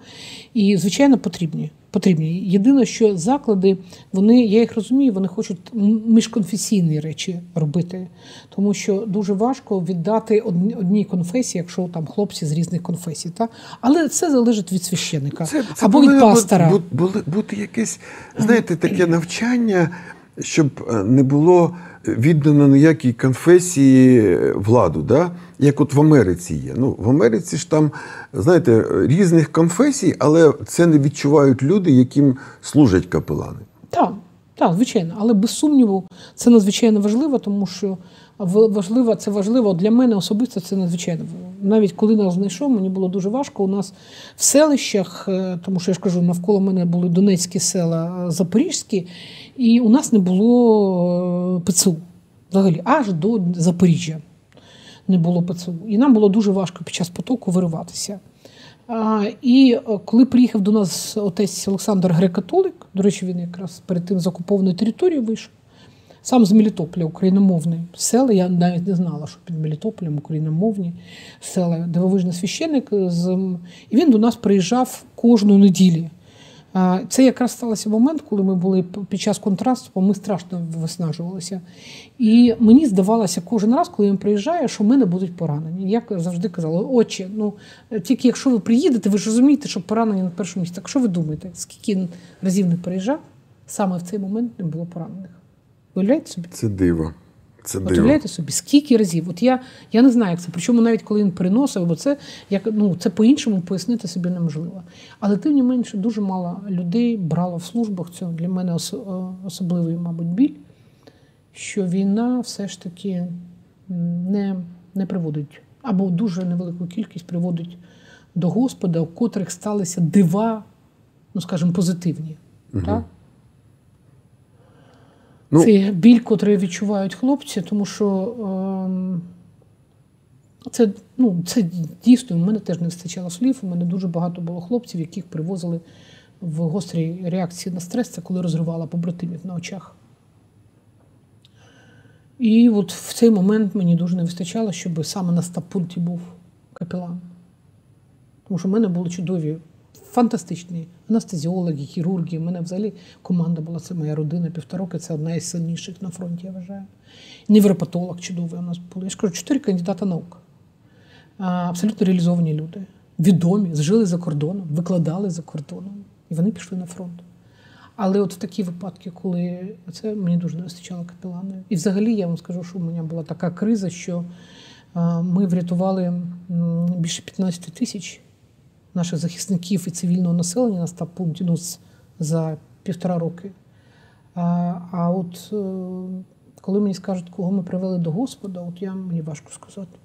І, звичайно, потрібні. Потрібні. Єдине, що заклади, вони, я їх розумію, вони хочуть міжконфесійні речі робити, тому що дуже важко віддати одній конфесії, якщо там хлопці з різних конфесій. Та? Але це залежить від священника або від пастора. бу- бу- бути якесь, знаєте, таке навчання, щоб е, не було віддано ніякій конфесії владу, да? як от в Америці є. Ну, в Америці ж там, знаєте, різних конфесій, але це не відчувають люди, яким служать капелани. Так, так, звичайно, але без сумніву це надзвичайно важливо, тому що важливо, це важливо для мене особисто. Це надзвичайно. Навіть коли нас знайшов, мені було дуже важко. У нас в селищах, е, тому що я ж кажу, навколо мене були донецькі села, е, запорізькі, і у нас не було е, ПЦУ взагалі аж до Запоріжжя не було ПЦУ. І нам було дуже важко під час потоку вириватися. І е, коли приїхав до нас отець Олександр Грекатолик, до речі, він якраз перед тим з окупованої території вийшов, сам з Мелітополя, україномовний села. Я навіть не знала, що під Мелітополем україномовні села, дивовижний священник. З... І він до нас приїжджав кожну неділю. Це якраз сталося момент, коли ми були під час контрасту, ми страшно виснажувалися. І мені здавалося кожен раз, коли він приїжджає, що в мене будуть поранені. Я завжди казала, отче, ну тільки якщо ви приїдете, ви ж розумієте, що поранені на першому місці. Так що ви думаєте, скільки разів не приїжджав, саме в цей момент не було поранених? Уявляєте собі? Це диво. Це От уявляєте собі, скільки разів? От я, я не знаю, як це. Причому навіть коли він переносив, бо це як ну це по-іншому пояснити собі неможливо. Але тим не менше дуже мало людей брало в службах. Це для мене ос- особливий, мабуть, біль, що війна все ж таки не, не приводить, або дуже невелику кількість приводить до Господа, у котрих сталися дива, ну скажімо, позитивні. Так? Ну- Це біль, котрий відчувають хлопці, тому що ем, це, ну, це дійсно, у мене теж не вистачало слів. У мене дуже багато було хлопців, яких привозили в гострій реакції на стрес, це коли розривала побратимів на очах. І от в цей момент мені дуже не вистачало, щоб саме на стаб-пункті був капелан. Тому що в мене були чудові, фантастичні анестезіологи, хірурги. У мене взагалі команда була, це моя родина, півтора роки, це одна із сильніших на фронті, я вважаю. Невропатолог чудовий у нас був. Я ж кажу, чотири кандидата наук. Абсолютно реалізовані люди, відомі, жили за кордоном, викладали за кордоном, і вони пішли на фронт. Але от в такі випадки, коли це мені дуже не вистачало капелана. І взагалі я вам скажу, що у мене була така криза, що ми врятували більше 15 тисяч наших захисників і цивільного населення на стаб-пункті ну, за півтора роки. А, а от е, коли мені скажуть, кого ми привели до Господа, от я мені важко сказати.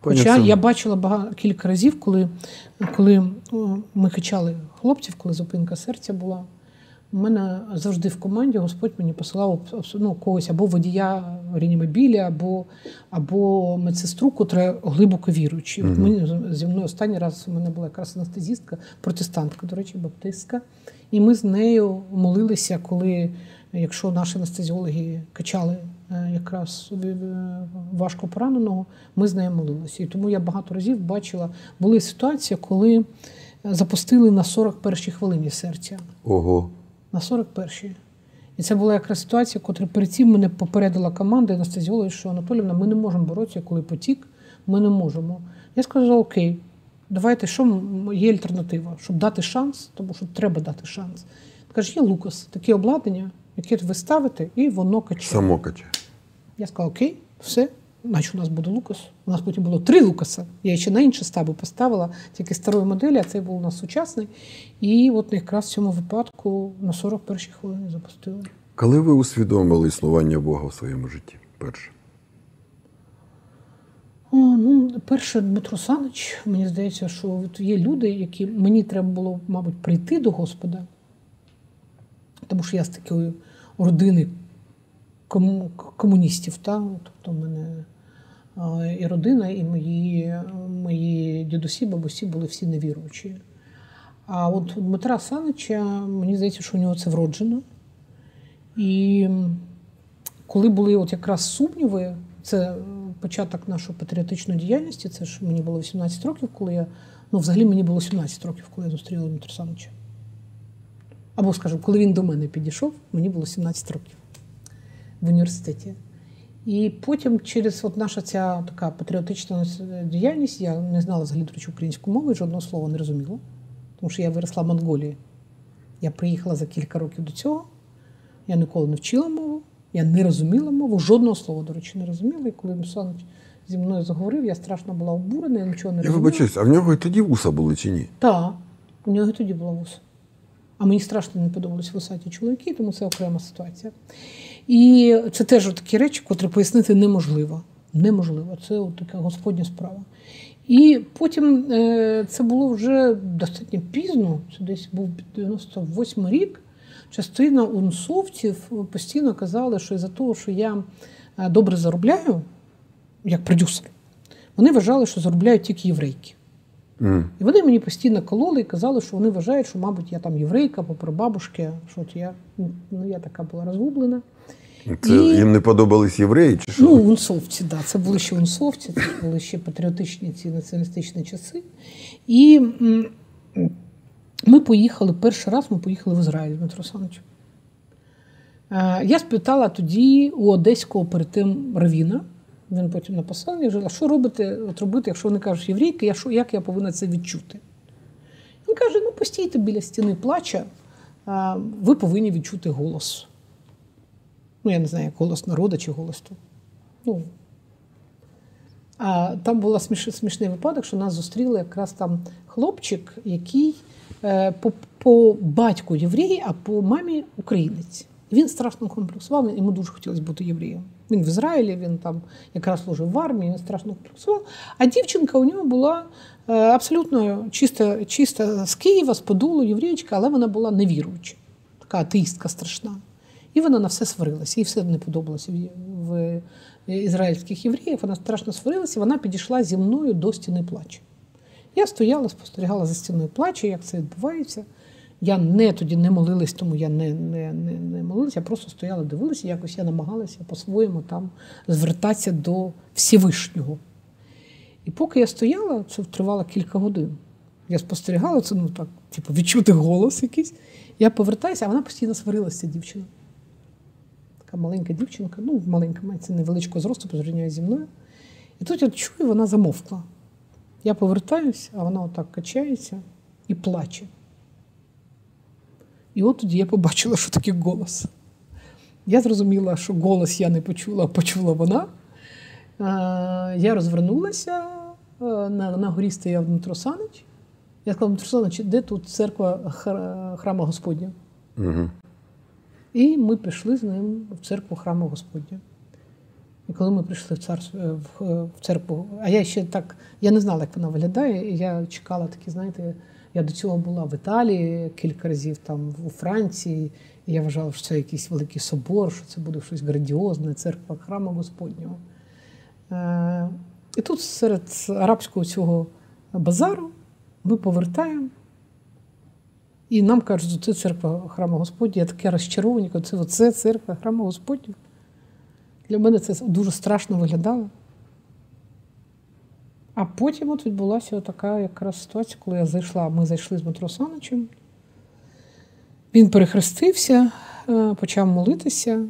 Хоча я бачила багато кілька разів, коли, коли ми качали хлопців, коли зупинка серця була. У мене завжди в команді Господь мені посилав ну, когось або водія реанімобіля, або, або медсестру, котра глибоко віруюча. От Мені зі мною останній раз у мене була якраз анестезістка, протестантка, до речі, баптистка. І ми з нею молилися, коли, якщо наші анестезіологи качали е, якраз важко пораненого, ми з нею молилися. І тому я багато разів бачила, були ситуації, коли запустили на 41-й хвилині серця Ого. На 41-й. І це була якраз ситуація, котра перед цим мене попередила команда анестезіологів, що Анатолівна, ми не можемо боротися, коли потік, ми не можемо. Я сказала, окей, давайте, що є альтернатива, щоб дати шанс, тому що треба дати шанс. Каже, є Лукас, таке обладнання, яке ви ставите, і воно качає. Само качає. Я сказала, окей, все, значить у нас буде Лукас. У нас потім було три Лукаса. Я ще на інші стаби поставила, тільки старої моделі, а цей був у нас сучасний. І от якраз в цьому випадку на 41-й хвилині запустили. Коли ви усвідомили існування Бога в своєму житті? Перше. О, ну, перше, Дмитро Санич, мені здається, що от є люди, які мені треба було, мабуть, прийти до Господа, тому що я з такої родини кому- комуністів. Та? Тобто в мене і родина, і мої, мої дідусі, бабусі були всі невіруючі. А от Дмитра Санича, мені здається, що у нього це вроджено. І коли були от якраз сумніви, це початок нашої патріотичної діяльності, це ж мені було 18 років, коли я. Ну, взагалі мені було 17 років, коли я зустріла Дмитра Санича. Або, скажімо, коли він до мене підійшов, мені було 17 років в університеті. І потім через от наша ця така патріотична діяльність, я не знала взагалі, до речі, українську мову і жодного слова не розуміла, тому що я виросла в Монголії. Я приїхала за кілька років до цього. Я ніколи не вчила мову, я не розуміла мову, жодного слова, до речі, не розуміла. І коли Мусанович зі мною заговорив, я страшно була обурена, я нічого не розуміла. Я вибачаюсь, а в нього і тоді вуса були чи ні? Так, у нього і тоді була вуса. А мені страшно не подобались висоті чоловіки, тому це окрема ситуація. І це теж такі речі, котрі пояснити неможливо. Неможливо. Це от така господня справа. І потім е, це було вже достатньо пізно, це десь був 98 рік. Частина унсовців постійно казали, що із-за того, що я е, добре заробляю, як продюсер, вони вважали, що заробляють тільки єврейки. М. І вони мені постійно кололи і казали, що вони вважають, що, мабуть, я там єврейка, по прабабушки, що от я, ну, я така була розгублена. Це І- їм не подобались євреї, чи що? Ну, унсовці, да. Це були ще унсовці, це були ще патріотичні ці націоналістичні часи. І ми поїхали перший раз, ми поїхали в Ізраїль Дмитро Санычем. Е, Я спитала тоді у одеського перед тим Равіна, він потім написав, я жила, що робити, от робити, якщо вони кажуть єврейки, я що, як я повинна це відчути? Він каже: ну постійте біля стіни плача, а, ви повинні відчути голос. Ну, я не знаю, як голос народу чи голос тут. Ну, а там був сміш, смішний випадок, що нас зустріли якраз там хлопчик, який е, по, по батьку єврей, а по мамі українець. Він страшно комплексував, йому дуже хотілося бути євреєм. Він в Ізраїлі, він там якраз служив в армії, він страшно комплексував. А дівчинка у нього була е, абсолютно чиста, чиста з Києва, з Подолу, євреєчка, але вона була невіруюча, така атеїстка страшна. І вона на все сварилася, їй все не подобалося в, в ізраїльських євреїв. Вона страшно сварилася, вона підійшла зі мною до стіни плачу. Я стояла, спостерігала за стіною плачу, як це відбувається. Я не тоді не молилась, тому я не, не, не, не молилася, я просто стояла, дивилася, якось я намагалася по-своєму там звертатися до Всевишнього. І поки я стояла, це тривало кілька годин. Я спостерігала це, ну так, типу, відчути голос якийсь. Я повертаюся, а вона постійно сварилася, дівчина. Така маленька дівчинка, ну, маленька, мається невеличкого зросту, порівняно зі мною. І тут я чую, вона замовкла. Я повертаюся, а вона отак качається і плаче. І от тоді я побачила, що таке голос. Я зрозуміла, що голос я не почула, а почула вона. Е, Я розвернулася, е, на, на горі стояв Дмитро Санич. Я сказала, Дмитро Санич, де тут церква хра- храма Господня? Угу. І ми пішли з ним в церкву храму Господня. І коли ми прийшли в, царство, в, в церкву, а я ще так, я не знала, як вона виглядає, і я чекала такі, знаєте, я до цього була в Італії кілька разів, там у Франції. І я вважала, що це якийсь великий собор, що це буде щось грандіозне, церква храму Господнього. Е, і тут серед арабського цього базару ми повертаємо. І нам кажуть, що це церква храму Господня. Я таке розчаровані, кажу, це оце церква храму Господня. Для мене це дуже страшно виглядало. А потім от відбулася така якраз ситуація, коли я зайшла, ми зайшли з Дмитро Саничем. Він перехрестився, е, почав молитися,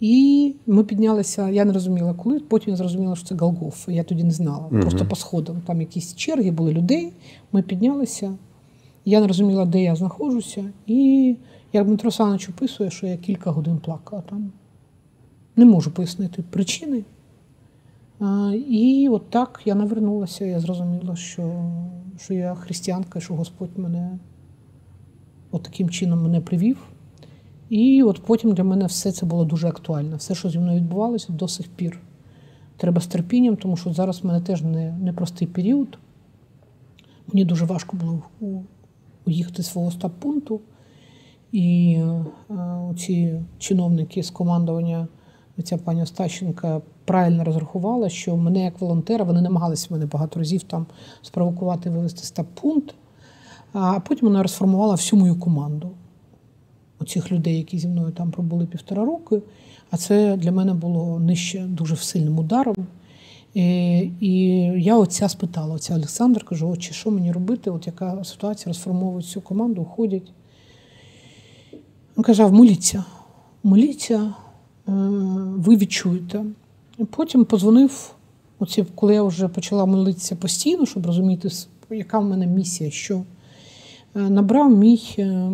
і ми піднялися. Я не розуміла, коли. Потім я зрозуміла, що це Голгоф. Я тоді не знала. Мгм. Просто по сходам. Там якісь черги були людей. Ми піднялися. Я не розуміла, де я знаходжуся. І як Дмитро Санич описує, що я кілька годин плакала там. Не можу пояснити причини. І от так я навернулася, я зрозуміла, що, що я християнка, що Господь мене от таким чином мене привів. І от потім для мене все це було дуже актуально. Все, що зі мною відбувалося, до сих пір. Треба з терпінням, тому що зараз в мене теж не, непростий період. Мені дуже важко було у- уїхати з свого стаб-пункту. І е, ці чиновники з командування, ця пані Остащенка, правильно розрахувала, що мене як волонтера, вони намагалися мене багато разів там спровокувати вивести стаб-пункт. А потім вона розформувала всю мою команду. Оцих людей, які зі мною там пробули півтора роки. А це для мене було нижче дуже сильним ударом. І, я отця спитала, отця Олександр, кажу, отче, що мені робити? От яка ситуація, розформовують всю команду, уходять. Він казав, моліться, моліться, е, ви відчуєте. Потім позвонив, оці, коли я вже почала молитися постійно, щоб розуміти, яка в мене місія, що е, набрав мій, е,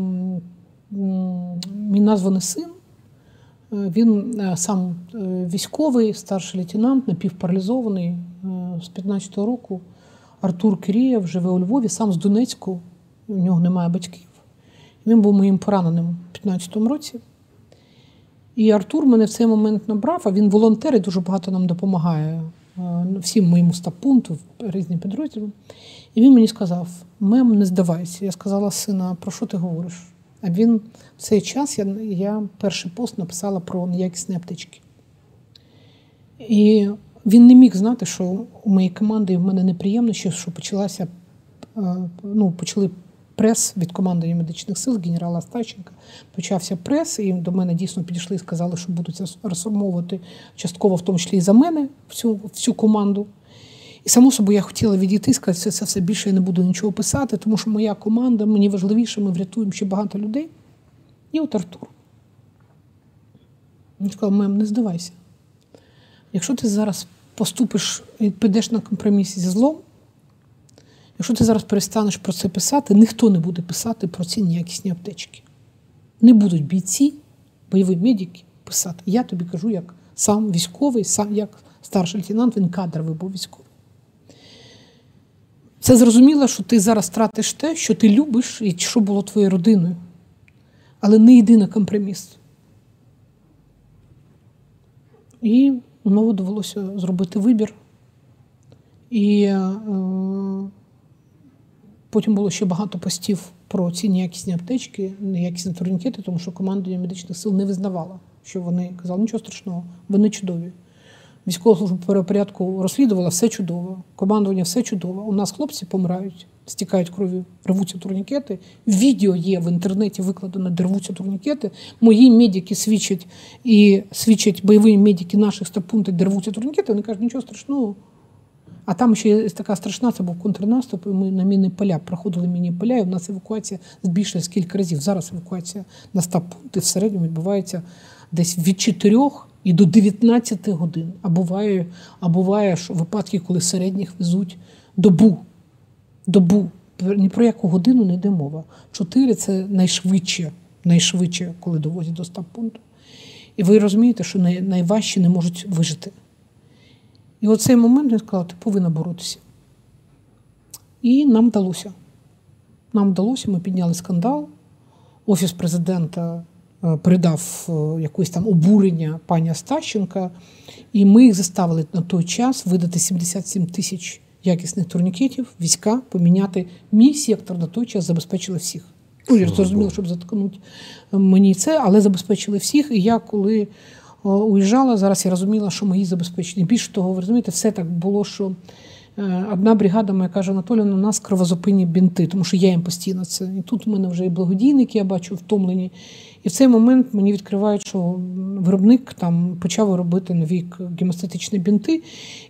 мій названий син. Е, Він е, сам е, військовий, старший лейтенант, напівпаралізований з 15-го року. Артур Кирієв живе у Львові, сам з Донецьку, у нього немає батьків. Він був моїм пораненим у 15-му році. І Артур мене в цей момент набрав, а він волонтер і дуже багато нам допомагає всім моєму стаб-пункту, різні підрозділи. І він мені сказав: мем, не здавайся. Я сказала, сина, про що ти говориш? А він в цей час я, я перший пост написала про неякісні аптечки. І він не міг знати, що у моєї команди в мене неприємності, що почалася, е, ну, почали прес від команди медичних сил генерала Стаченка. Почався прес, і до мене дійсно підійшли і сказали, що будуть розформовувати частково, в тому числі і за мене, всю, всю команду. І само собою я хотіла відійти і сказати, що це все більше я не буду нічого писати, тому що моя команда мені важливіше, ми врятуємо ще багато людей. І от Артур. Він сказав, мем, не здавайся. Якщо ти зараз поступиш і підеш на компроміс зі злом, якщо ти зараз перестанеш про це писати, ніхто не буде писати про ці неякісні аптечки. Не будуть бійці, бойові медики писати. Я тобі кажу, як сам військовий, сам як старший лейтенант, він кадровий був військовий. Це зрозуміло, що ти зараз тратиш те, що ти любиш і що було твоєю родиною. Але не йди на компроміс. І знову довелося зробити вибір. І е, потім було ще багато постів про ці неякісні аптечки, неякісні турнікети, тому що командування медичних сил не визнавало, що вони казали, нічого страшного, вони чудові. Військова служба перепорядку розслідувала все чудово. Командування все чудово. У нас хлопці помирають, стікають кров'ю, рвуться турнікети. Відео є в інтернеті, викладено, де рвуться турнікети. Мої медики свідчать і свідчать бойові медики наших стаб-пунктів, де рвуться турнікети. Вони кажуть, нічого страшного. А там ще є така страшна, це був контрнаступ. і Ми на мінні поля проходили мінні поля, і в нас евакуація збільшилась кілька разів. Зараз евакуація на стаб-пункти в середньому відбувається десь від 4 і до 19 годин. А буває, а буває, що випадки, коли середніх везуть добу. Добу. Ні про яку годину не йде мова. Чотири це найшвидше, найшвидше, коли довозять до стаб-пункту. І ви розумієте, що найважчі не можуть вижити. І в цей момент він сказав, ти повинна боротися. І нам вдалося. Нам вдалося, ми підняли скандал. Офіс президента передав якесь там обурення пані Астащенка, і ми їх заставили на той час видати 77 тисяч якісних турнікетів, війська поміняти. Мій сектор на той час забезпечили всіх. Ну, я зрозуміло, щоб заткнути мені це, але забезпечили всіх. І я коли уїжджала, зараз я розуміла, що мої забезпечені. Більше того, ви розумієте, все так було, що одна бригада моя каже, Анатоліна, у нас кровозупинні бінти, тому що я їм постійно це. І тут у мене вже і благодійники, я бачу, втомлені. І в цей момент мені відкривають, що виробник там почав робити нові гемостатичні бінти.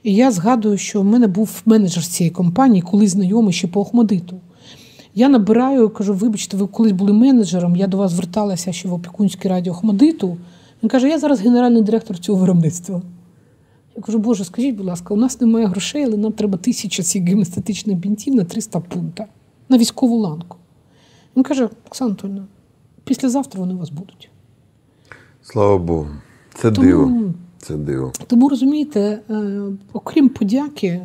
І я згадую, що в мене був менеджер цієї компанії, коли знайомий ще по Охмадиту. Я набираю, кажу, вибачте, ви колись були менеджером, я до вас зверталася ще в опікунській раді Охмадиту. Він каже, я зараз генеральний директор цього виробництва. Я кажу, Боже, скажіть, будь ласка, у нас немає грошей, але нам треба тисяча цих гемостатичних бінтів на 300 пункта на військову ланку. Він каже, Оксана Анатольовна, післязавтра вони у вас будуть. Слава Богу, це Тому- диво. Це диво. Тому розумієте, е, окрім подяки,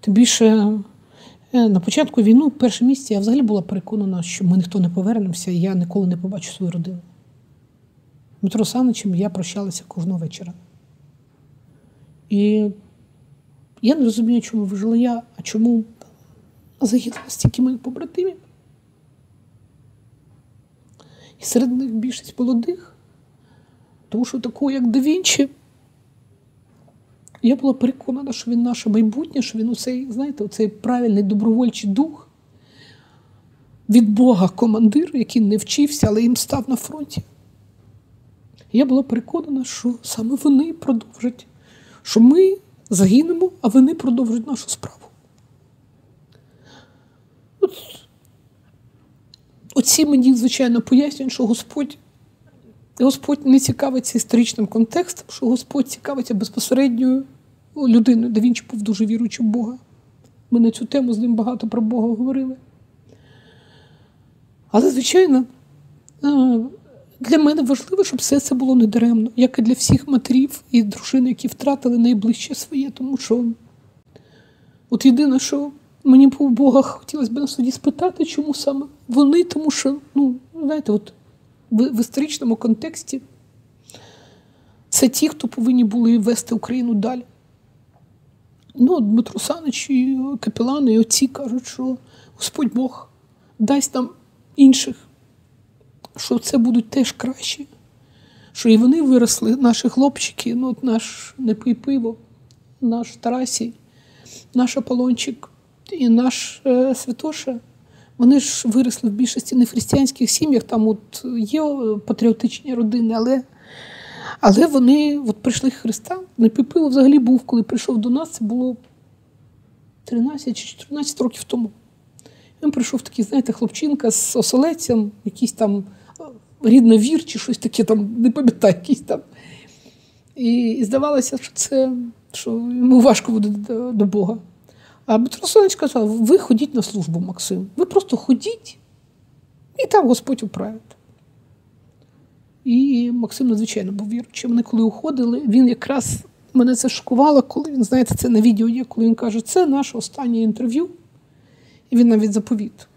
тим більше е, на початку війни, в перше місці, я взагалі була переконана, що ми ніхто не повернемося, і я ніколи не побачу свою родину. Дмитро Саничем я прощалася кожного вечора. І я не розумію, чому вижила я, а чому загинуло стільки моїх побратимів. І серед них більшість молодих, тому що такого, як Да Вінчі, я була переконана, що він наше майбутнє, що він оцей, знаєте, оцей правильний добровольчий дух від Бога командир, який не вчився, але їм став на фронті. Я була переконана, що саме вони продовжать, що ми загинемо, а вони продовжать нашу справу. От, оці мені, звичайно, пояснюють, що Господь, Господь не цікавиться історичним контекстом, що Господь цікавиться безпосередньою людиною, де він був дуже віруючим Бога. Ми на цю тему з ним багато про Бога говорили. Але, звичайно, е, для мене важливо, щоб все це було недаремно, як і для всіх матерів і дружин, які втратили найближче своє, тому що от єдине, що Мені у Бога хотілося б на суді спитати, чому саме вони, тому що, ну, знаєте, от в, в історичному контексті це ті, хто повинні були вести Україну далі. Ну, Дмитро Санич і капелани, і отці кажуть, що Господь Бог дасть нам інших, що це будуть теж кращі. Що і вони виросли, наші хлопчики, ну, от наш не пий пиво, наш Тарасій, наш Аполлончик і наш е, Святоша. Вони ж виросли в більшості не в християнських сім'ях, там от є е, патріотичні родини, але, але вони от прийшли Христа. Не пиво взагалі був, коли прийшов до нас, це було 13 чи 14 років тому. Він прийшов такий, знаєте, хлопчинка з оселецем, якийсь там рідна вір чи щось таке, там, не пам'ятаю, якийсь там. І, і здавалося, що це що йому важко буде до, до Бога. А Петро Сонич казав: ви ходіть на службу, Максим. Ви просто ходіть, і там Господь управить. І Максим надзвичайно був віруючим. Вони коли уходили, він якраз мене це шокувало, коли він, знаєте, це на відео є, коли він каже, це наше останнє інтерв'ю. І він навіть заповіт,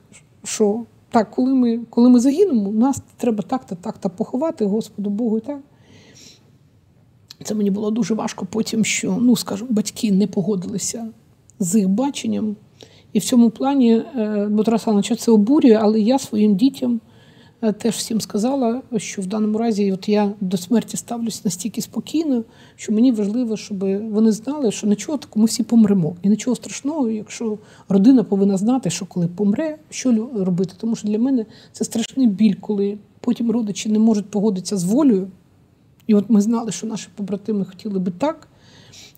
що так, коли ми коли ми загинемо, нас треба так-то, так-то поховати, Господу Богу і так. Це мені було дуже важко потім, що, ну, скажімо, батьки не погодилися з їх баченням. І в цьому плані е, Дмитро Олександровича це обурює, але я своїм дітям теж всім сказала, що в даному разі от я до смерті ставлюсь настільки спокійно, що мені важливо, щоб вони знали, що нічого такого ми всі помремо. І нічого страшного, якщо родина повинна знати, що коли помре, що робити. Тому що для мене це страшний біль, коли потім родичі не можуть погодитися з волею. І от ми знали, що наші побратими хотіли би так.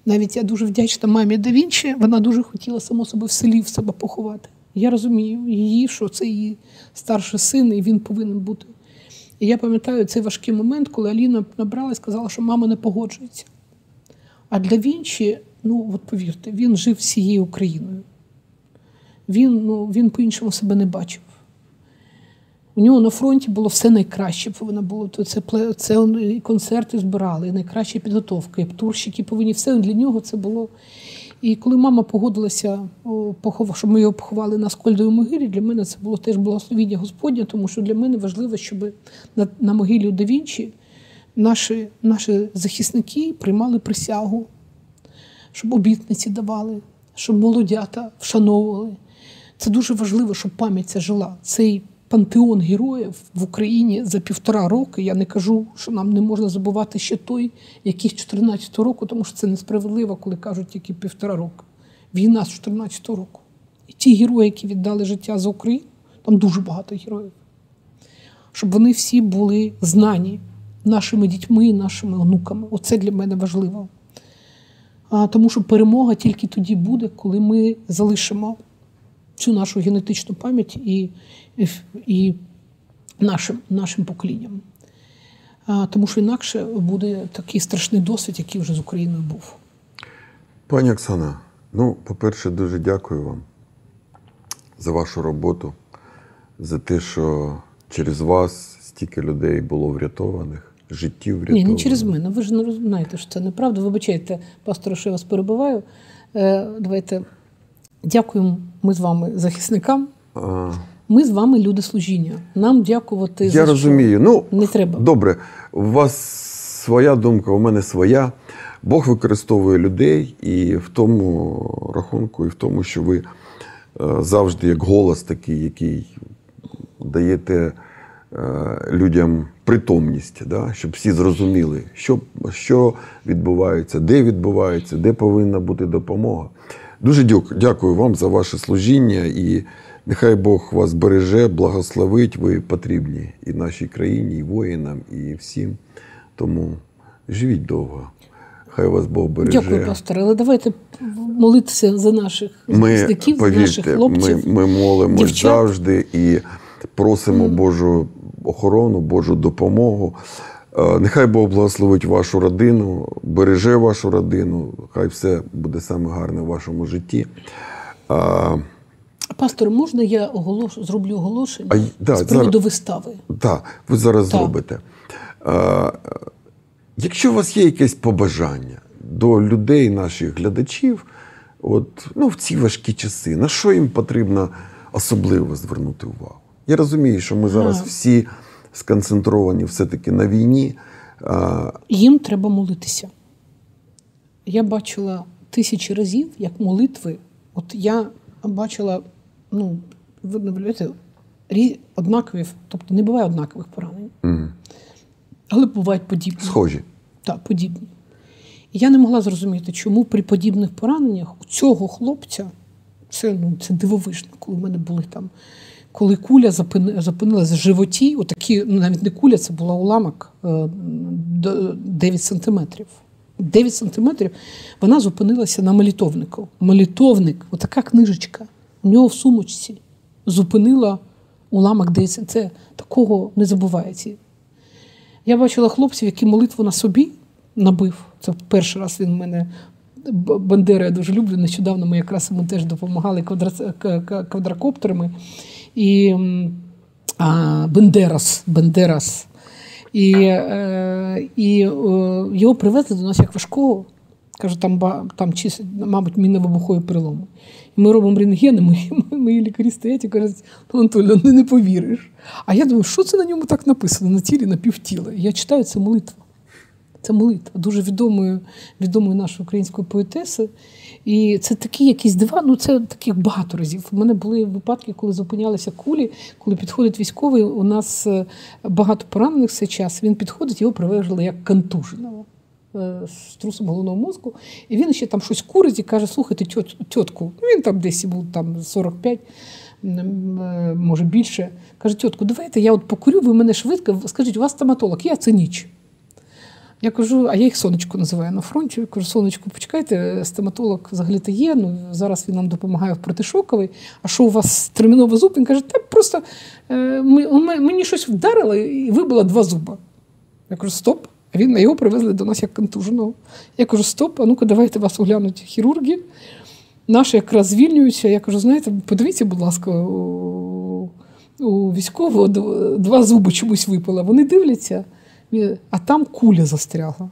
Навіть я дуже вдячна мамі да Вінчі, вона дуже хотіла само себе в селі в себе поховати. Я розумію її, що це її старший син, і він повинен бути. І я пам'ятаю цей важкий момент, коли Аліна набрала і сказала, що мама не погоджується. А для Вінчі, ну от повірте, він жив всією Україною. Він, ну, він по-іншому себе не бачив. У нього на фронті було все найкраще. Повинно було то це це і концерти збирали, і найкраща підготовка, і турщики повинні все для нього це було. І коли мама погодилася, щоб ми його поховали на Скольдовій могилі, для мене це було теж благословіння Господня, тому що для мене важливо, щоб на, на могилі да Вінчі наші, наші захисники приймали присягу, щоб обітниці давали, щоб молодята вшановували. Це дуже важливо, щоб пам'ять ця жила. Цей пантеон героїв в Україні за півтора роки. Я не кажу, що нам не можна забувати ще той, який з 14 року, тому що це несправедливо, коли кажуть тільки півтора року. Війна з 14 року. І ті герої, які віддали життя за Україну, там дуже багато героїв. Щоб вони всі були знані нашими дітьми, нашими онуками. Оце для мене важливо. Тому що перемога тільки тоді буде, коли ми залишимо цю нашу генетичну пам'ять і, і, і нашим, нашим поколінням. А, тому що інакше буде такий страшний досвід, який вже з Україною був. Пані Оксана, ну, по-перше, дуже дякую вам за вашу роботу, за те, що через вас стільки людей було врятованих, життів Ні, не через мене. Ви ж не розумієте, що це неправда. Вибачайте, пасторе, що я вас перебиваю. Е, давайте дякуємо ми з вами захисникам. А, Ми з вами люди служіння. Нам дякувати за Я що. Ну, не треба. Добре, у вас своя думка, у мене своя. Бог використовує людей і в тому рахунку, і в тому, що ви е, завжди як голос такий, який даєте е, людям притомність, да? щоб всі зрозуміли, що, що відбувається, де відбувається, де повинна бути допомога. Дуже дякую вам за ваше служіння і нехай Бог вас береже, благословить. Ви потрібні і нашій країні, і воїнам, і всім. Тому живіть довго. Хай вас Бог береже. Дякую, пасторе. Але давайте молитися за наших захисників, за наших хлопців. ми, ми молимось дівчат. завжди і просимо Божу охорону, Божу допомогу. Е, Нехай Бог благословить вашу родину, береже вашу родину, хай все буде саме гарне в вашому житті. А, Пасторе, можна я оголош... зроблю оголошення А да, з приводу зараз- вистави? Так, ви зараз Так. зробите. Е, Якщо у вас є якесь побажання до людей, наших глядачів, от, ну, в ці важкі часи, на що їм потрібно особливо звернути увагу? Я розумію, що ми зараз Ага. всі сконцентровані все-таки на війні. Їм треба молитися. Я бачила тисячі разів, як молитви. От я бачила, ну, ви не однакові, тобто не буває однакових поранень, м, але бувають подібні. схожі. Так, подібні. І я не могла зрозуміти, чому при подібних пораненнях у цього хлопця це, ну, це дивовижно, коли в мене були там. Коли куля запини- в животі, отакі, ну навіть не куля, це була уламок е, 9 сантиметрів. 9 сантиметрів вона зупинилася на молитовнику. Молитовник, отака книжечка, у нього в сумочці зупинила уламок 9. Це такого не забувається. Я бачила хлопців, які молитву на собі набив. Це перший раз він в мене. Бандера я дуже люблю. Нещодавно ми якраз йому теж допомагали квадрокоптерами. І а, Бендерас. Бендерас. І, е, і е, його привезли до нас як важкого. Кажу, там, там мабуть, мінно-вибухові переломи. І ми робимо рентгени, мої, мої лікарі стоять і кажуть, ну, Анатолій, ну не повіриш. А я думаю, що це на ньому так написано на тілі, на півтіла? Я читаю, це молитва. Це молитва дуже відомої, відомої нашої української поетеси. І це такі якісь дива, ну це таких багато разів. У мене були випадки, коли зупинялися кулі, коли підходить військовий, у нас е, багато поранених цей час. Він підходить, його привезли як контуженого е, з трусом головного мозку. І він ще там щось курить і каже: слухайте, тьот, тьотку, ну він там десь був там 45, е, може більше. Каже, тьотку, давайте я от покурю, ви мене швидко, скажіть, у вас стоматолог, я це ніч. Я кажу, а я їх сонечко називаю на фронті. Я кажу, сонечко, почекайте, стоматолог взагалі-то є. Ну зараз він нам допомагає в протишоковий. А що у вас термінова зуб? Він каже, та просто е, ми, мені щось вдарило і вибило два зуба. Я кажу, стоп. А він його привезли до нас як контуженого. Я кажу, стоп, а ну-ка, давайте вас оглянуть хірурги. Наші якраз звільнюються. Я кажу, знаєте, подивіться, будь ласка, у, у військового два зуби чомусь випало. Вони дивляться, а там куля застрягла.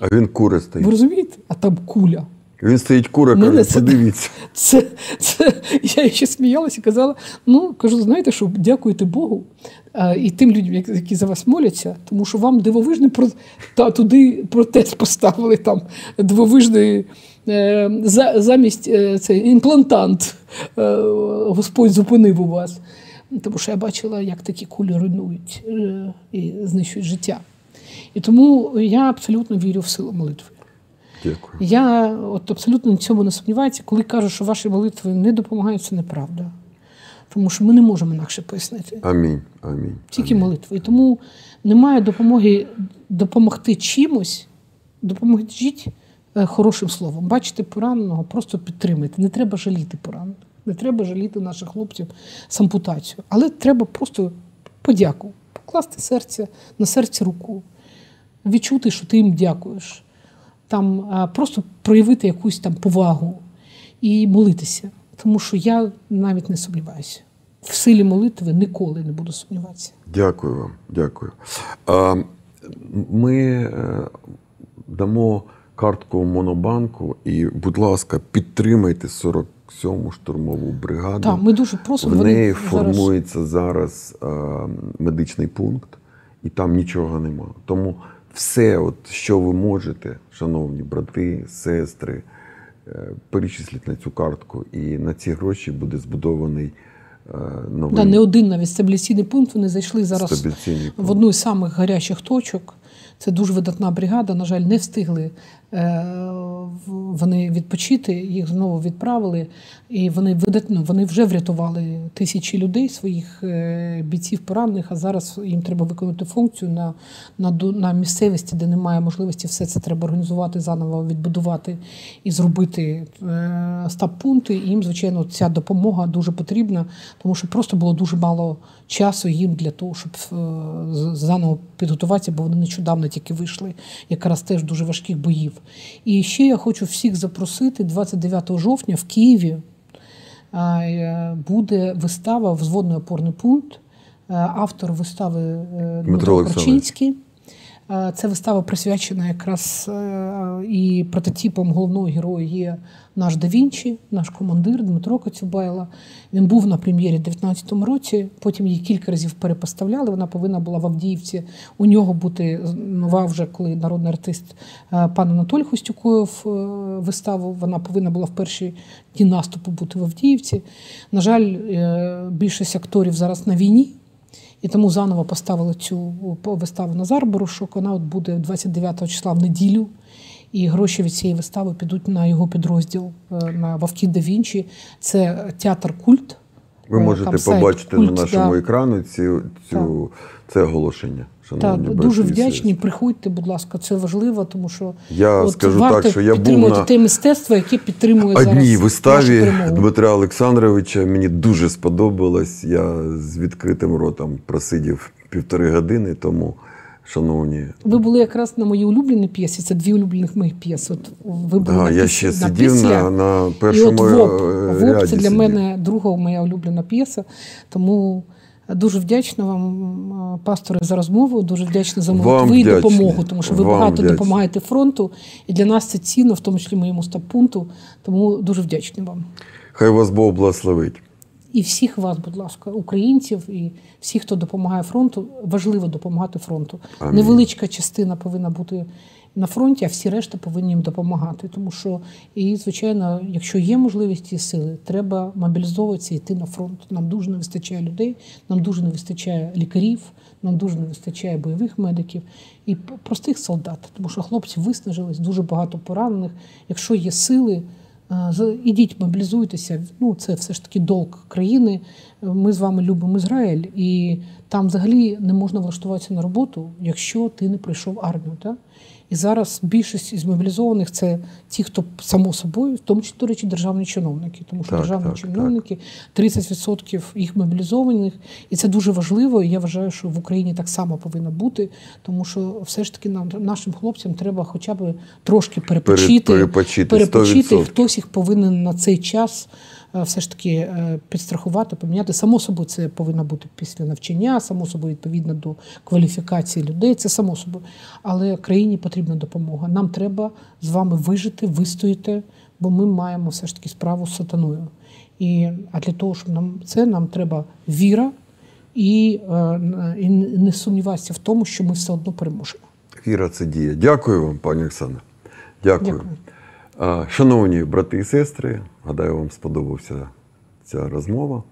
А він кури стоїть. Ви розумієте? А там куля. Він стоїть кура, Мене каже, це- подивіться. Це, це я ще сміялася і казала: ну кажу, знаєте, що дякуйте Богу а, і тим людям, які- за вас моляться, тому що вам дивовижний про, та, туди протез поставили там дивовижний е, за, замість е, цей імплантант е, Господь зупинив у вас. Тому що я бачила, як такі кулі руйнують е, і знищують життя. І тому я абсолютно вірю в силу молитви. Дякую. Я от абсолютно в цьому не сумніваюся. Коли кажуть, що ваші молитви не допомагають, це неправда. Тому що ми не можемо інакше пояснити. Амінь. Амінь. Тільки молитви. І тому немає допомоги допомогти чимось, допоможіть е, хорошим словом. Бачите пораненого, просто підтримайте. Не треба жаліти поранених. Не треба жаліти наших хлопців з ампутацією. Але треба просто подяку, покласти серце на серце руку, відчути, що ти їм дякуєш. Там просто проявити якусь там повагу і молитися. Тому що я навіть не сумніваюся. В силі молитви ніколи не буду сумніватися. Дякую вам, дякую. Ми е, дамо картку Монобанку і, будь ласка, підтримайте 47-му штурмову бригаду. Так, ми дуже просимо. В неї формується зараз е, медичний пункт, і там нічого нема. Тому все, от, що ви можете, шановні брати, сестри, е, перечисліть на цю картку, і на ці гроші буде збудований е, новий Да, не один навіть стабіляційний пункт. Вони зайшли зараз в одну з самих гарячих точок. Це дуже видатна бригада. На жаль, не встигли вони відпочити. Їх знову відправили, і вони видатно. Вони вже врятували тисячі людей, своїх е, бійців поранених. А зараз їм треба виконати функцію на, на, на місцевості, де немає можливості все це треба організувати заново, відбудувати і зробити е, стаб-пункти. І їм, звичайно, ця допомога дуже потрібна, тому що просто було дуже мало часу їм для того, щоб е, заново підготуватися, бо вони нещодавно тільки вийшли, якраз теж дуже важких боїв. І ще я хочу всіх запросити 29 жовтня в Києві. е, Буде вистава Взводний опорний пункт. Е, Автор вистави е, Дмитро. Корчинський. Е, Ця вистава присвячена якраз е, і прототипом головного героя є наш Да Вінчі, наш командир Дмитро Коцюбайло. Він був на прем'єрі у 19-му році, потім її кілька разів перепоставляли. Вона повинна була в Авдіївці у нього бути нова вже, коли народний артист е, пан Анатолій Хостюкоєв виставу. Вона повинна була в перші дні наступу бути в Авдіївці. На жаль, більшість акторів зараз на війні. І тому заново поставили цю виставу Назар Борошок. Вона от буде 29 числа в неділю. І гроші від цієї вистави підуть на його підрозділ е, на Вавкі да Вінчі. Це театр культ. Ви Е, можете там побачити «Культ», на нашому да. екрану цю, цю, це оголошення. Так, Шановні брати дуже вдячні. Приходьте, будь ласка, це важливо, тому що Я скажу так, що я був на те мистецтво, яке підтримує одній зараз виставі. Дмитра Олександровича. Мені дуже сподобалось. Я з відкритим ротом просидів півтори години, тому, шановні, Ви були якраз на моїй улюбленій п'єсі. Це дві улюблених моїх п'єс. От ви були да, на я ще на сидів після. на, на І першому от ВОП. е, ВОП ряді. це для сидів. мене друга моя улюблена п'єса. Тому дуже вдячна вам, пасторе, за розмову. Дуже вдячна за молитви і допомогу, тому що ви Вам багато вдячний. допомагаєте фронту. І для нас це цінно, в тому числі моєму стаб-пункту. Тому дуже вдячні вам. Хай вас Бог благословить. І всіх вас, будь ласка, українців і всіх, хто допомагає фронту, важливо допомагати фронту. Амінь. Невеличка частина повинна бути на фронті, а всі решта повинні їм допомагати. Тому що, і, звичайно, якщо є можливість і сили, треба мобілізовуватися і йти на фронт. Нам дуже не вистачає людей, нам дуже не вистачає лікарів, нам дуже не вистачає бойових медиків і простих солдат. Тому що хлопці виснажились, дуже багато поранених. Якщо є сили. Е, Ідіть, мобілізуйтеся. Ну, це все ж таки долг країни. Ми з вами любимо Ізраїль, і там взагалі не можна влаштуватися на роботу, якщо ти не пройшов армію. Так? І зараз більшість із мобілізованих це ті, хто само собою, в тому числі, до речі, державні чиновники, тому що Так, державні так, чиновники 30% їх мобілізованих, і це дуже важливо. І я вважаю, що в Україні так само повинно бути, тому що все ж таки нам нашим хлопцям треба хоча б трошки перепочити, перепочити, перепочити. Хтось їх повинен на цей час все ж таки е, підстрахувати, поміняти. Само собою, це повинно бути після навчання, само собою відповідно до кваліфікації людей. Це само собою. Але країні потрібна допомога. Нам треба з вами вижити, вистояти, бо ми маємо все ж таки справу з сатаною. І, а для того, щоб нам це, нам треба віра і, е, і не сумніватися в тому, що ми все одно переможемо. Віра це діє. Дякую вам, пані Оксана. Дякую. Дякую. Шановні брати і сестри, гадаю, вам сподобався ця розмова.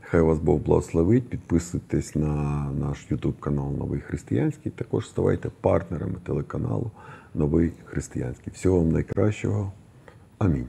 Хай вас Бог благословить. Підписуйтесь на наш YouTube канал Новий Християнський. Також ставайте партнерами телеканалу Новий Християнський. Всього вам найкращого. Амінь.